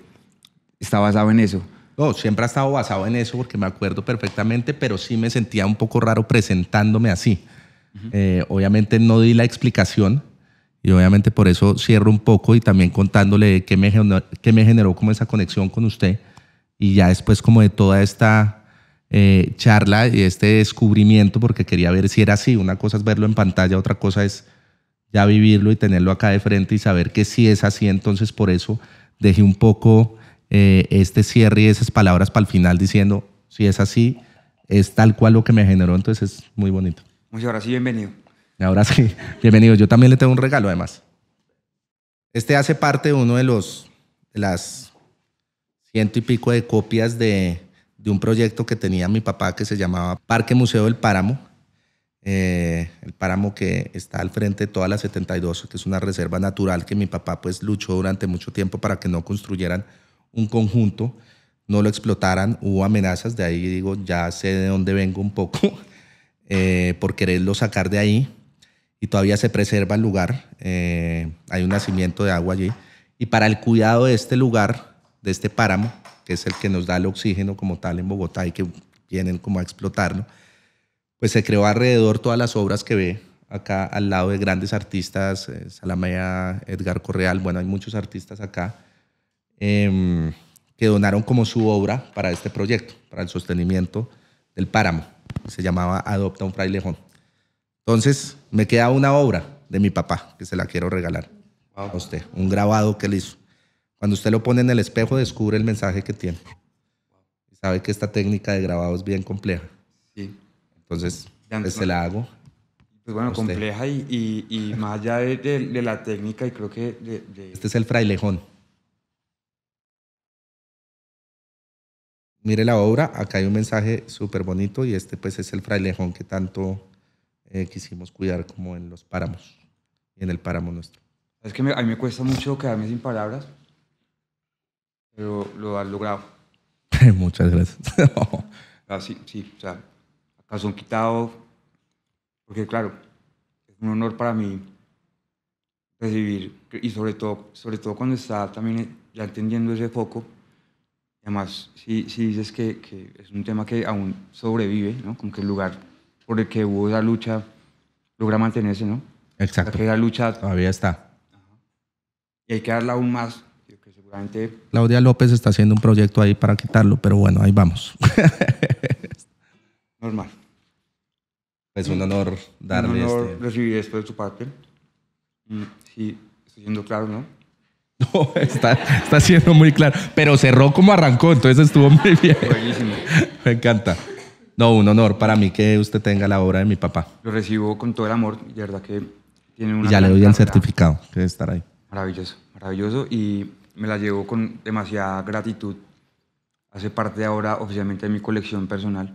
está basado en eso. No, siempre ha estado basado en eso porque me acuerdo perfectamente, pero sí me sentía un poco raro presentándome así. Uh -huh. eh, obviamente no di la explicación y obviamente por eso cierro un poco y también contándole qué me, generó, me generó como esa conexión con usted y ya después como de toda esta eh, charla y este descubrimiento porque quería ver si era así. Una cosa es verlo en pantalla, otra cosa es ya vivirlo y tenerlo acá de frente y saber que sí es así. Entonces por eso dejé un poco eh, este cierre y esas palabras para el final diciendo, si es así, es tal cual lo que me generó, entonces es muy bonito. Muchas gracias y bienvenido. Ahora sí, (laughs) bienvenido. Yo también le tengo un regalo además. Este hace parte de uno de los, las ciento y pico de copias de, de un proyecto que tenía mi papá que se llamaba Parque Museo del Páramo. Eh, el páramo que está al frente de toda la 72, que es una reserva natural que mi papá pues luchó durante mucho tiempo para que no construyeran un conjunto, no lo explotaran, hubo amenazas, de ahí digo, ya sé de dónde vengo un poco, (laughs) eh, por quererlo sacar de ahí, y todavía se preserva el lugar, eh, hay un nacimiento de agua allí, y para el cuidado de este lugar, de este páramo, que es el que nos da el oxígeno como tal en Bogotá y que vienen como a explotarlo, pues se creó alrededor todas las obras que ve acá al lado de grandes artistas, eh, Edgar Correal, bueno, hay muchos artistas acá, eh, que donaron como su obra para este proyecto, para el sostenimiento del páramo. Se llamaba Adopta un frailejón. Entonces, me queda una obra de mi papá que se la quiero regalar a usted. Un grabado que él hizo. Cuando usted lo pone en el espejo, descubre el mensaje que tiene. Y sabe que esta técnica de grabado es bien compleja. Sí. Entonces, pues, se la hago. Pues bueno, compleja y, y, y más allá de, de- de la técnica y creo que de- Este es el frailejón. Mire la obra, acá hay un mensaje súper bonito y este pues es el frailejón que tanto eh, quisimos cuidar como en los páramos y en el páramo nuestro. Es que me- a mí me cuesta mucho quedarme sin palabras, pero lo has logrado. (laughs) Muchas gracias. (laughs) Ah, sí, sí, o sea, a son quitado, porque claro, es un honor para mí recibir, y sobre todo, sobre todo cuando está también ya entendiendo ese foco, además, si, si dices que, que es un tema que aún sobrevive, ¿no? Como que el lugar por el que hubo esa lucha logra mantenerse, ¿no? O sea, Exacto. que esa lucha, Todavía está. y hay que darla aún más, que que seguramente Claudia López está haciendo un proyecto ahí para quitarlo, pero bueno, ahí vamos. (laughs) normal. Es un honor darle un honor este. recibir esto de tu parte. Mm, Sí, estoy siendo claro, ¿no? (laughs) No, está, está siendo muy claro. Pero cerró como arrancó, entonces estuvo muy bien. Buenísimo. (laughs) Me encanta. No, un honor para mí que usted tenga la obra de mi papá. Lo recibo con todo el amor, y de verdad que tiene una Y ya le doy el certificado que debe estar ahí. Maravilloso, maravilloso, y me la llevo con demasiada gratitud. Hace parte ahora oficialmente de mi colección personal,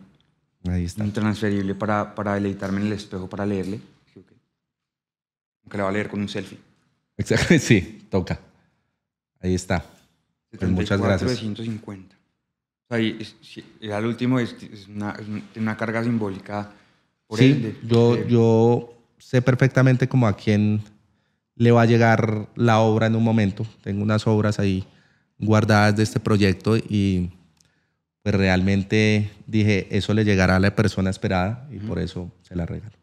Ahí está. intransferible para, para deleitarme en el espejo, para leerle. Sí. Aunque la va a leer con un selfie. Exacto, (laughs) sí, toca. Ahí está. Pues muchas 74 gracias. de 150. O sea, y ya el último es, es una, es una carga simbólica por Sí, yo, de- yo sé perfectamente como a quién le va a llegar la obra en un momento. Tengo unas obras ahí guardadas de este proyecto y pues realmente dije, eso le llegará a la persona esperada y por eso se la regalo.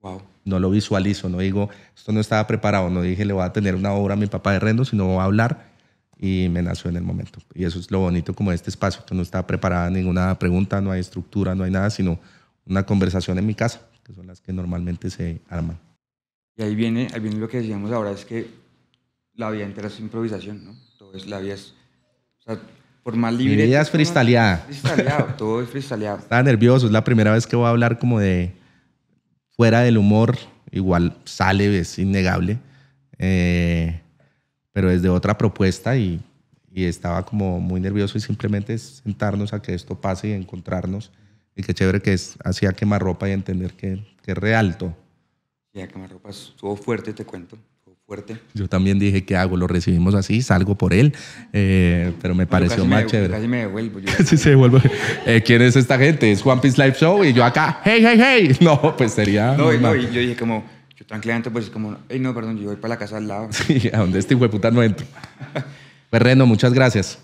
Wow. No lo visualizo, no digo, esto no estaba preparado, no dije, le voy a tener una obra a mi papá de Rendo, sino voy a hablar y me nació en el momento. Y eso es lo bonito como de este espacio, que no está preparada ninguna pregunta, no hay estructura, no hay nada, sino una conversación en mi casa, que son las que normalmente se arman. Y ahí viene, ahí viene lo que decíamos ahora, es que la vida entera es improvisación, ¿no? Todo es, la vida es, o sea, por más Mi libre... vida es freestyleada. Freestyleado, todo es freestyleado. Estaba nervioso, es la primera vez que voy a hablar como de fuera del humor, igual sale, es innegable, eh, pero desde otra propuesta y, y estaba como muy nervioso y simplemente sentarnos a que esto pase y encontrarnos y qué chévere que es así a quemarropa y entender que, que es real todo. Y a quemarropas estuvo fuerte, te cuento, fuerte. Yo también dije, ¿qué hago? Lo recibimos así, salgo por él, eh, pero me pareció casi más me, chévere. Casi me devuelvo. Yo, (laughs) Sí, se vuelve. Eh, ¿Quién es esta gente? Es One Piece Live Show y yo acá, hey, hey, hey. (laughs) No, pues sería. no, no, y yo dije como, yo tranquilamente pues como, hey, no, perdón, yo voy para la casa al lado. (laughs) Sí, a donde este hijo de puta no entro. Pues Reno, muchas gracias.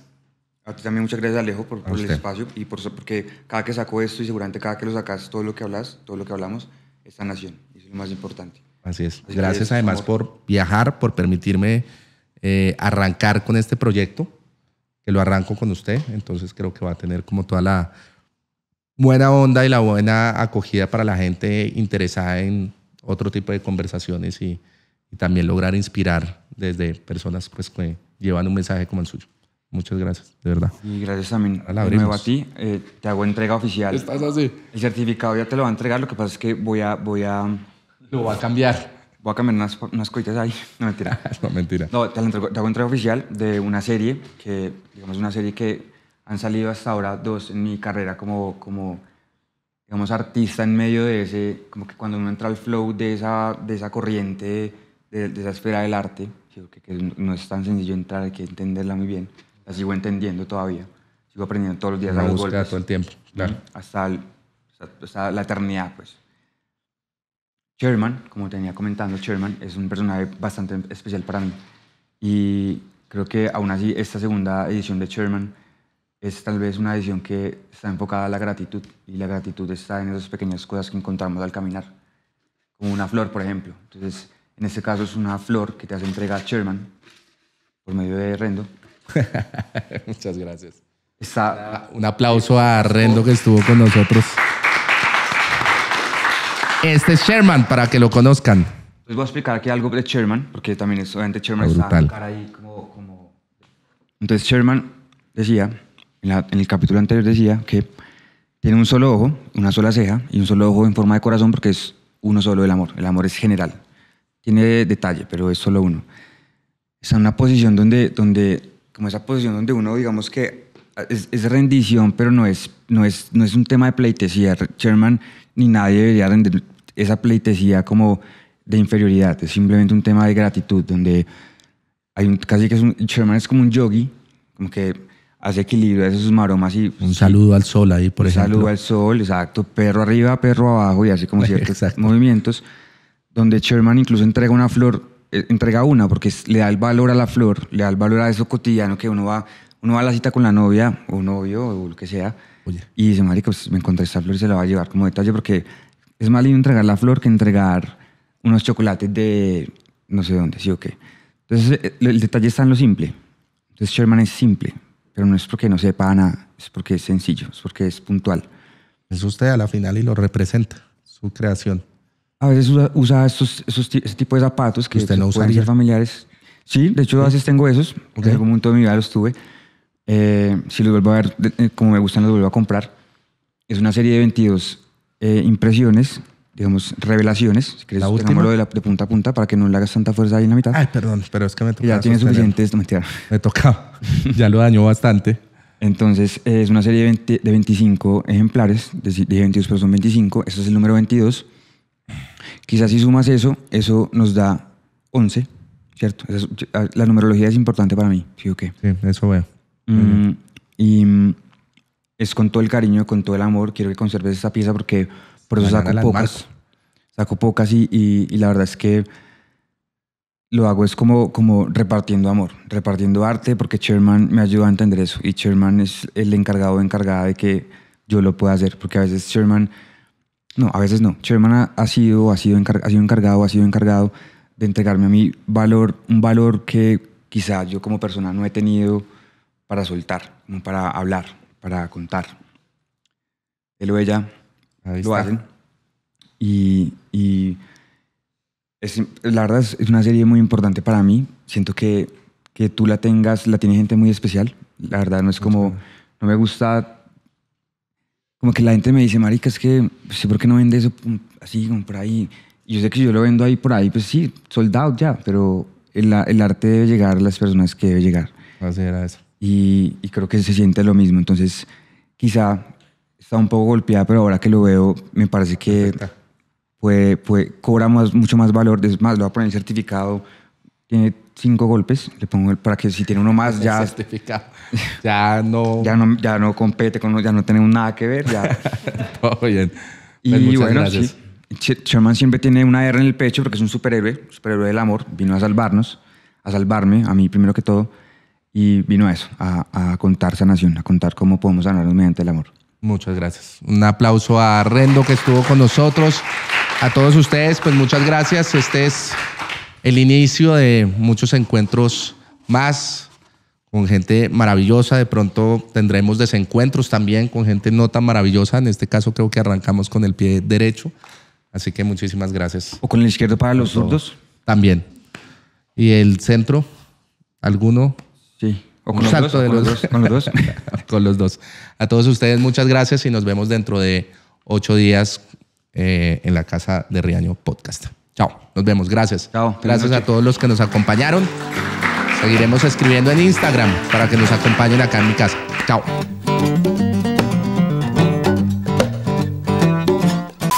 A ti también muchas gracias, Alejo, por, por el espacio y por porque cada que saco esto y seguramente cada que lo sacas, todo lo que hablas, todo lo que hablamos, es sanación. Y es lo más importante. Así es. Así Gracias es además amor. por viajar, por permitirme eh, arrancar con este proyecto, que lo arranco con usted. Entonces creo que va a tener como toda la buena onda y la buena acogida para la gente interesada en otro tipo de conversaciones y, y también lograr inspirar desde personas pues, que llevan un mensaje como el suyo. Muchas gracias, de verdad. Y gracias también de nuevo a ti. Eh, te hago entrega oficial. así. El certificado ya te lo va a entregar, lo que pasa es que voy a, voy a, Lo va a cambiar. voy a cambiar unas, unas cositas ahí. (laughs) No, mentira. (laughs) no, mentira. No, te, entrego- te hago entrega oficial de una serie, que digamos una serie que han salido hasta ahora dos en mi carrera como, como digamos, artista en medio de ese, como que cuando uno entra al flow de esa, de esa corriente, de, de esa esfera del arte, que, que no es tan sencillo entrar, hay que entenderla muy bien, la sigo entendiendo todavía, sigo aprendiendo todos los días a Una los búsqueda todo el tiempo. Claro. hasta, el- hasta- hasta la eternidad, pues. Sherman, como tenía comentando, Sherman es un personaje bastante especial para mí. Y creo que aún así esta segunda edición de Sherman es tal vez una edición que está enfocada a la gratitud. Y la gratitud está en esas pequeñas cosas que encontramos al caminar. Como una flor, por ejemplo. Entonces, en este caso es una flor que te hace entrega Sherman por medio de Rendo. (laughs) Muchas gracias. Está Un aplauso a Rendo que estuvo con nosotros. Este es Sherman, para que lo conozcan. Les voy a explicar aquí algo de Sherman, porque también es, obviamente Sherman Está cara ahí como, como... Entonces Sherman decía, en, la- en el capítulo anterior decía que tiene un solo ojo, una sola ceja y un solo ojo en forma de corazón porque es uno solo el amor. El amor es general. Tiene detalle, pero es solo uno. Está en una posición donde, donde como esa posición donde uno, digamos que es, es rendición, pero no es, no, es, no es un tema de pleitesía. Sherman ni nadie debería rendir esa pleitesía como de inferioridad. Es simplemente un tema de gratitud, donde hay un, casi que es un, Sherman es como un yogi, como que hace equilibrio, hace sus maromas y... Un saludo al sol ahí, por Un ejemplo. saludo al sol, exacto. Perro arriba, perro abajo y así como (laughs) ciertos Exacto. movimientos. Donde Sherman incluso entrega una flor, eh, entrega una porque le da el valor a la flor, le da el valor a eso cotidiano que uno va, uno va a la cita con la novia o novio o lo que sea Oye. y dice, marica, pues me encontré esta flor y se la va a llevar como detalle porque es más lindo entregar la flor que entregar unos chocolates de no sé dónde, sí o qué. Entonces eh, el detalle está en lo simple. Entonces Sherman es simple, pero no es porque no sepa nada, es porque es sencillo, es porque es puntual. Es usted a la final y lo representa, su creación. A veces usa, usa estos, esos ese tipo de zapatos que ¿Usted no pueden usaría? ser familiares. Sí, de hecho a veces tengo esos, Ok. en algún momento de mi vida los tuve. Eh, si los vuelvo a ver, eh, como me gustan, los vuelvo a comprar. Es una serie de 22 eh, impresiones, digamos, revelaciones, si quieres, tengámoslo de, la- de punta a punta para que no le hagas tanta fuerza ahí en la mitad. Ay, perdón, pero es que me Y toca. ya tiene sostener. suficientes, no, mentira. Me toca. (laughs) ya lo dañó bastante. Entonces, eh, es una serie de, 20 de 25 ejemplares, de, de 22, pero son 25. Este es el número 22. Quizás si sumas eso, eso nos da 11, ¿cierto? Es- la numerología es importante para mí, ¿sí o qué? Sí, eso veo. Mm, y mm, es con todo el cariño, con todo el amor. Quiero que conserves esta pieza porque por eso saco pocas. Saco pocas y, y- y la verdad es que lo hago es como, como repartiendo amor, repartiendo arte, porque Sherman me ayuda a entender eso. Y Sherman es el encargado o encargada de que yo lo pueda hacer, porque a veces Sherman, no, a veces no. Sherman ha, ha sido, ha, sido encar- ha sido encargado, ha sido encargado de entregarme a mí valor, un valor que quizá yo como persona no he tenido para soltar, para hablar, para contar. Él o ella Ahí lo está. hacen. Y, y es, la verdad es, es una serie muy importante para mí. Siento que, que tú la tengas, la tiene gente muy especial. La verdad no es como, no me gusta, como que la gente me dice, marica, es que, pues, sí, ¿por qué no vende eso así, como por ahí? Y yo sé que yo lo vendo ahí por ahí, pues sí, soldado ya, pero el, el arte debe llegar a las personas que debe llegar Así era eso. y, y creo que se siente lo mismo. Entonces, quizá está un poco golpeada, pero ahora que lo veo, me parece que puede, puede, cobra más, mucho más valor. Es más, le voy a poner el certificado. Tiene cinco golpes. Le pongo el, para que si tiene uno más, ya, Certificado. Ya no. (laughs) ya, no, ya no compete, con, ya no tenemos nada que ver. Ya. (laughs) Todo bien. Y Pues bueno, gracias. sí. Ch- Sherman siempre tiene una R en el pecho porque es un superhéroe, un superhéroe del amor. Vino a salvarnos, a salvarme, a mí primero que todo. Y vino a eso, a, a contar sanación, a contar cómo podemos sanarnos mediante el amor. Muchas gracias. Un aplauso a Rendo que estuvo con nosotros. A todos ustedes, pues muchas gracias. Este es el inicio de muchos encuentros más con gente maravillosa. De pronto tendremos desencuentros también con gente no tan maravillosa. En este caso creo que arrancamos con el pie derecho. Así que muchísimas gracias. O con el izquierdo para los zurdos. También. ¿Y el centro? ¿Alguno? Sí. O con los, dos, o de con los dos. Con los dos. (laughs) con los dos. A todos ustedes, muchas gracias y nos vemos dentro de ocho días eh, en la casa de Riaño Podcast. Chao, nos vemos. Gracias. Chao, Gracias a todos los que nos acompañaron. Seguiremos escribiendo en Instagram para que nos acompañen acá en mi casa. Chao.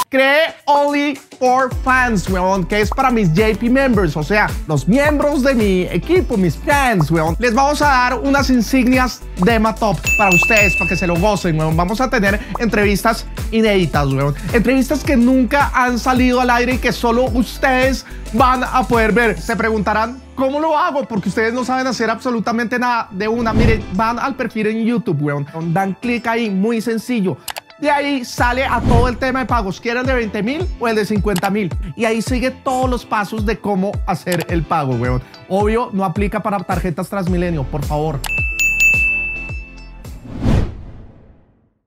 Creé Only for Fans, weón, que es para mis JP members, o sea, los miembros de mi equipo, mis fans, weón. Les vamos a dar unas insignias de Top para ustedes, para que se lo gocen, weón. Vamos a tener entrevistas inéditas, weón. Entrevistas que nunca han salido al aire y que solo ustedes van a poder ver. Se preguntarán, ¿cómo lo hago? Porque ustedes no saben hacer absolutamente nada de una. Miren, van al perfil en YouTube, weón. Dan clic ahí, muy sencillo. De ahí sale a todo el tema de pagos. ¿Quieren de 20 mil o el de 50 mil? Y ahí sigue todos los pasos de cómo hacer el pago, weón. Obvio, no aplica para tarjetas Transmilenio, por favor.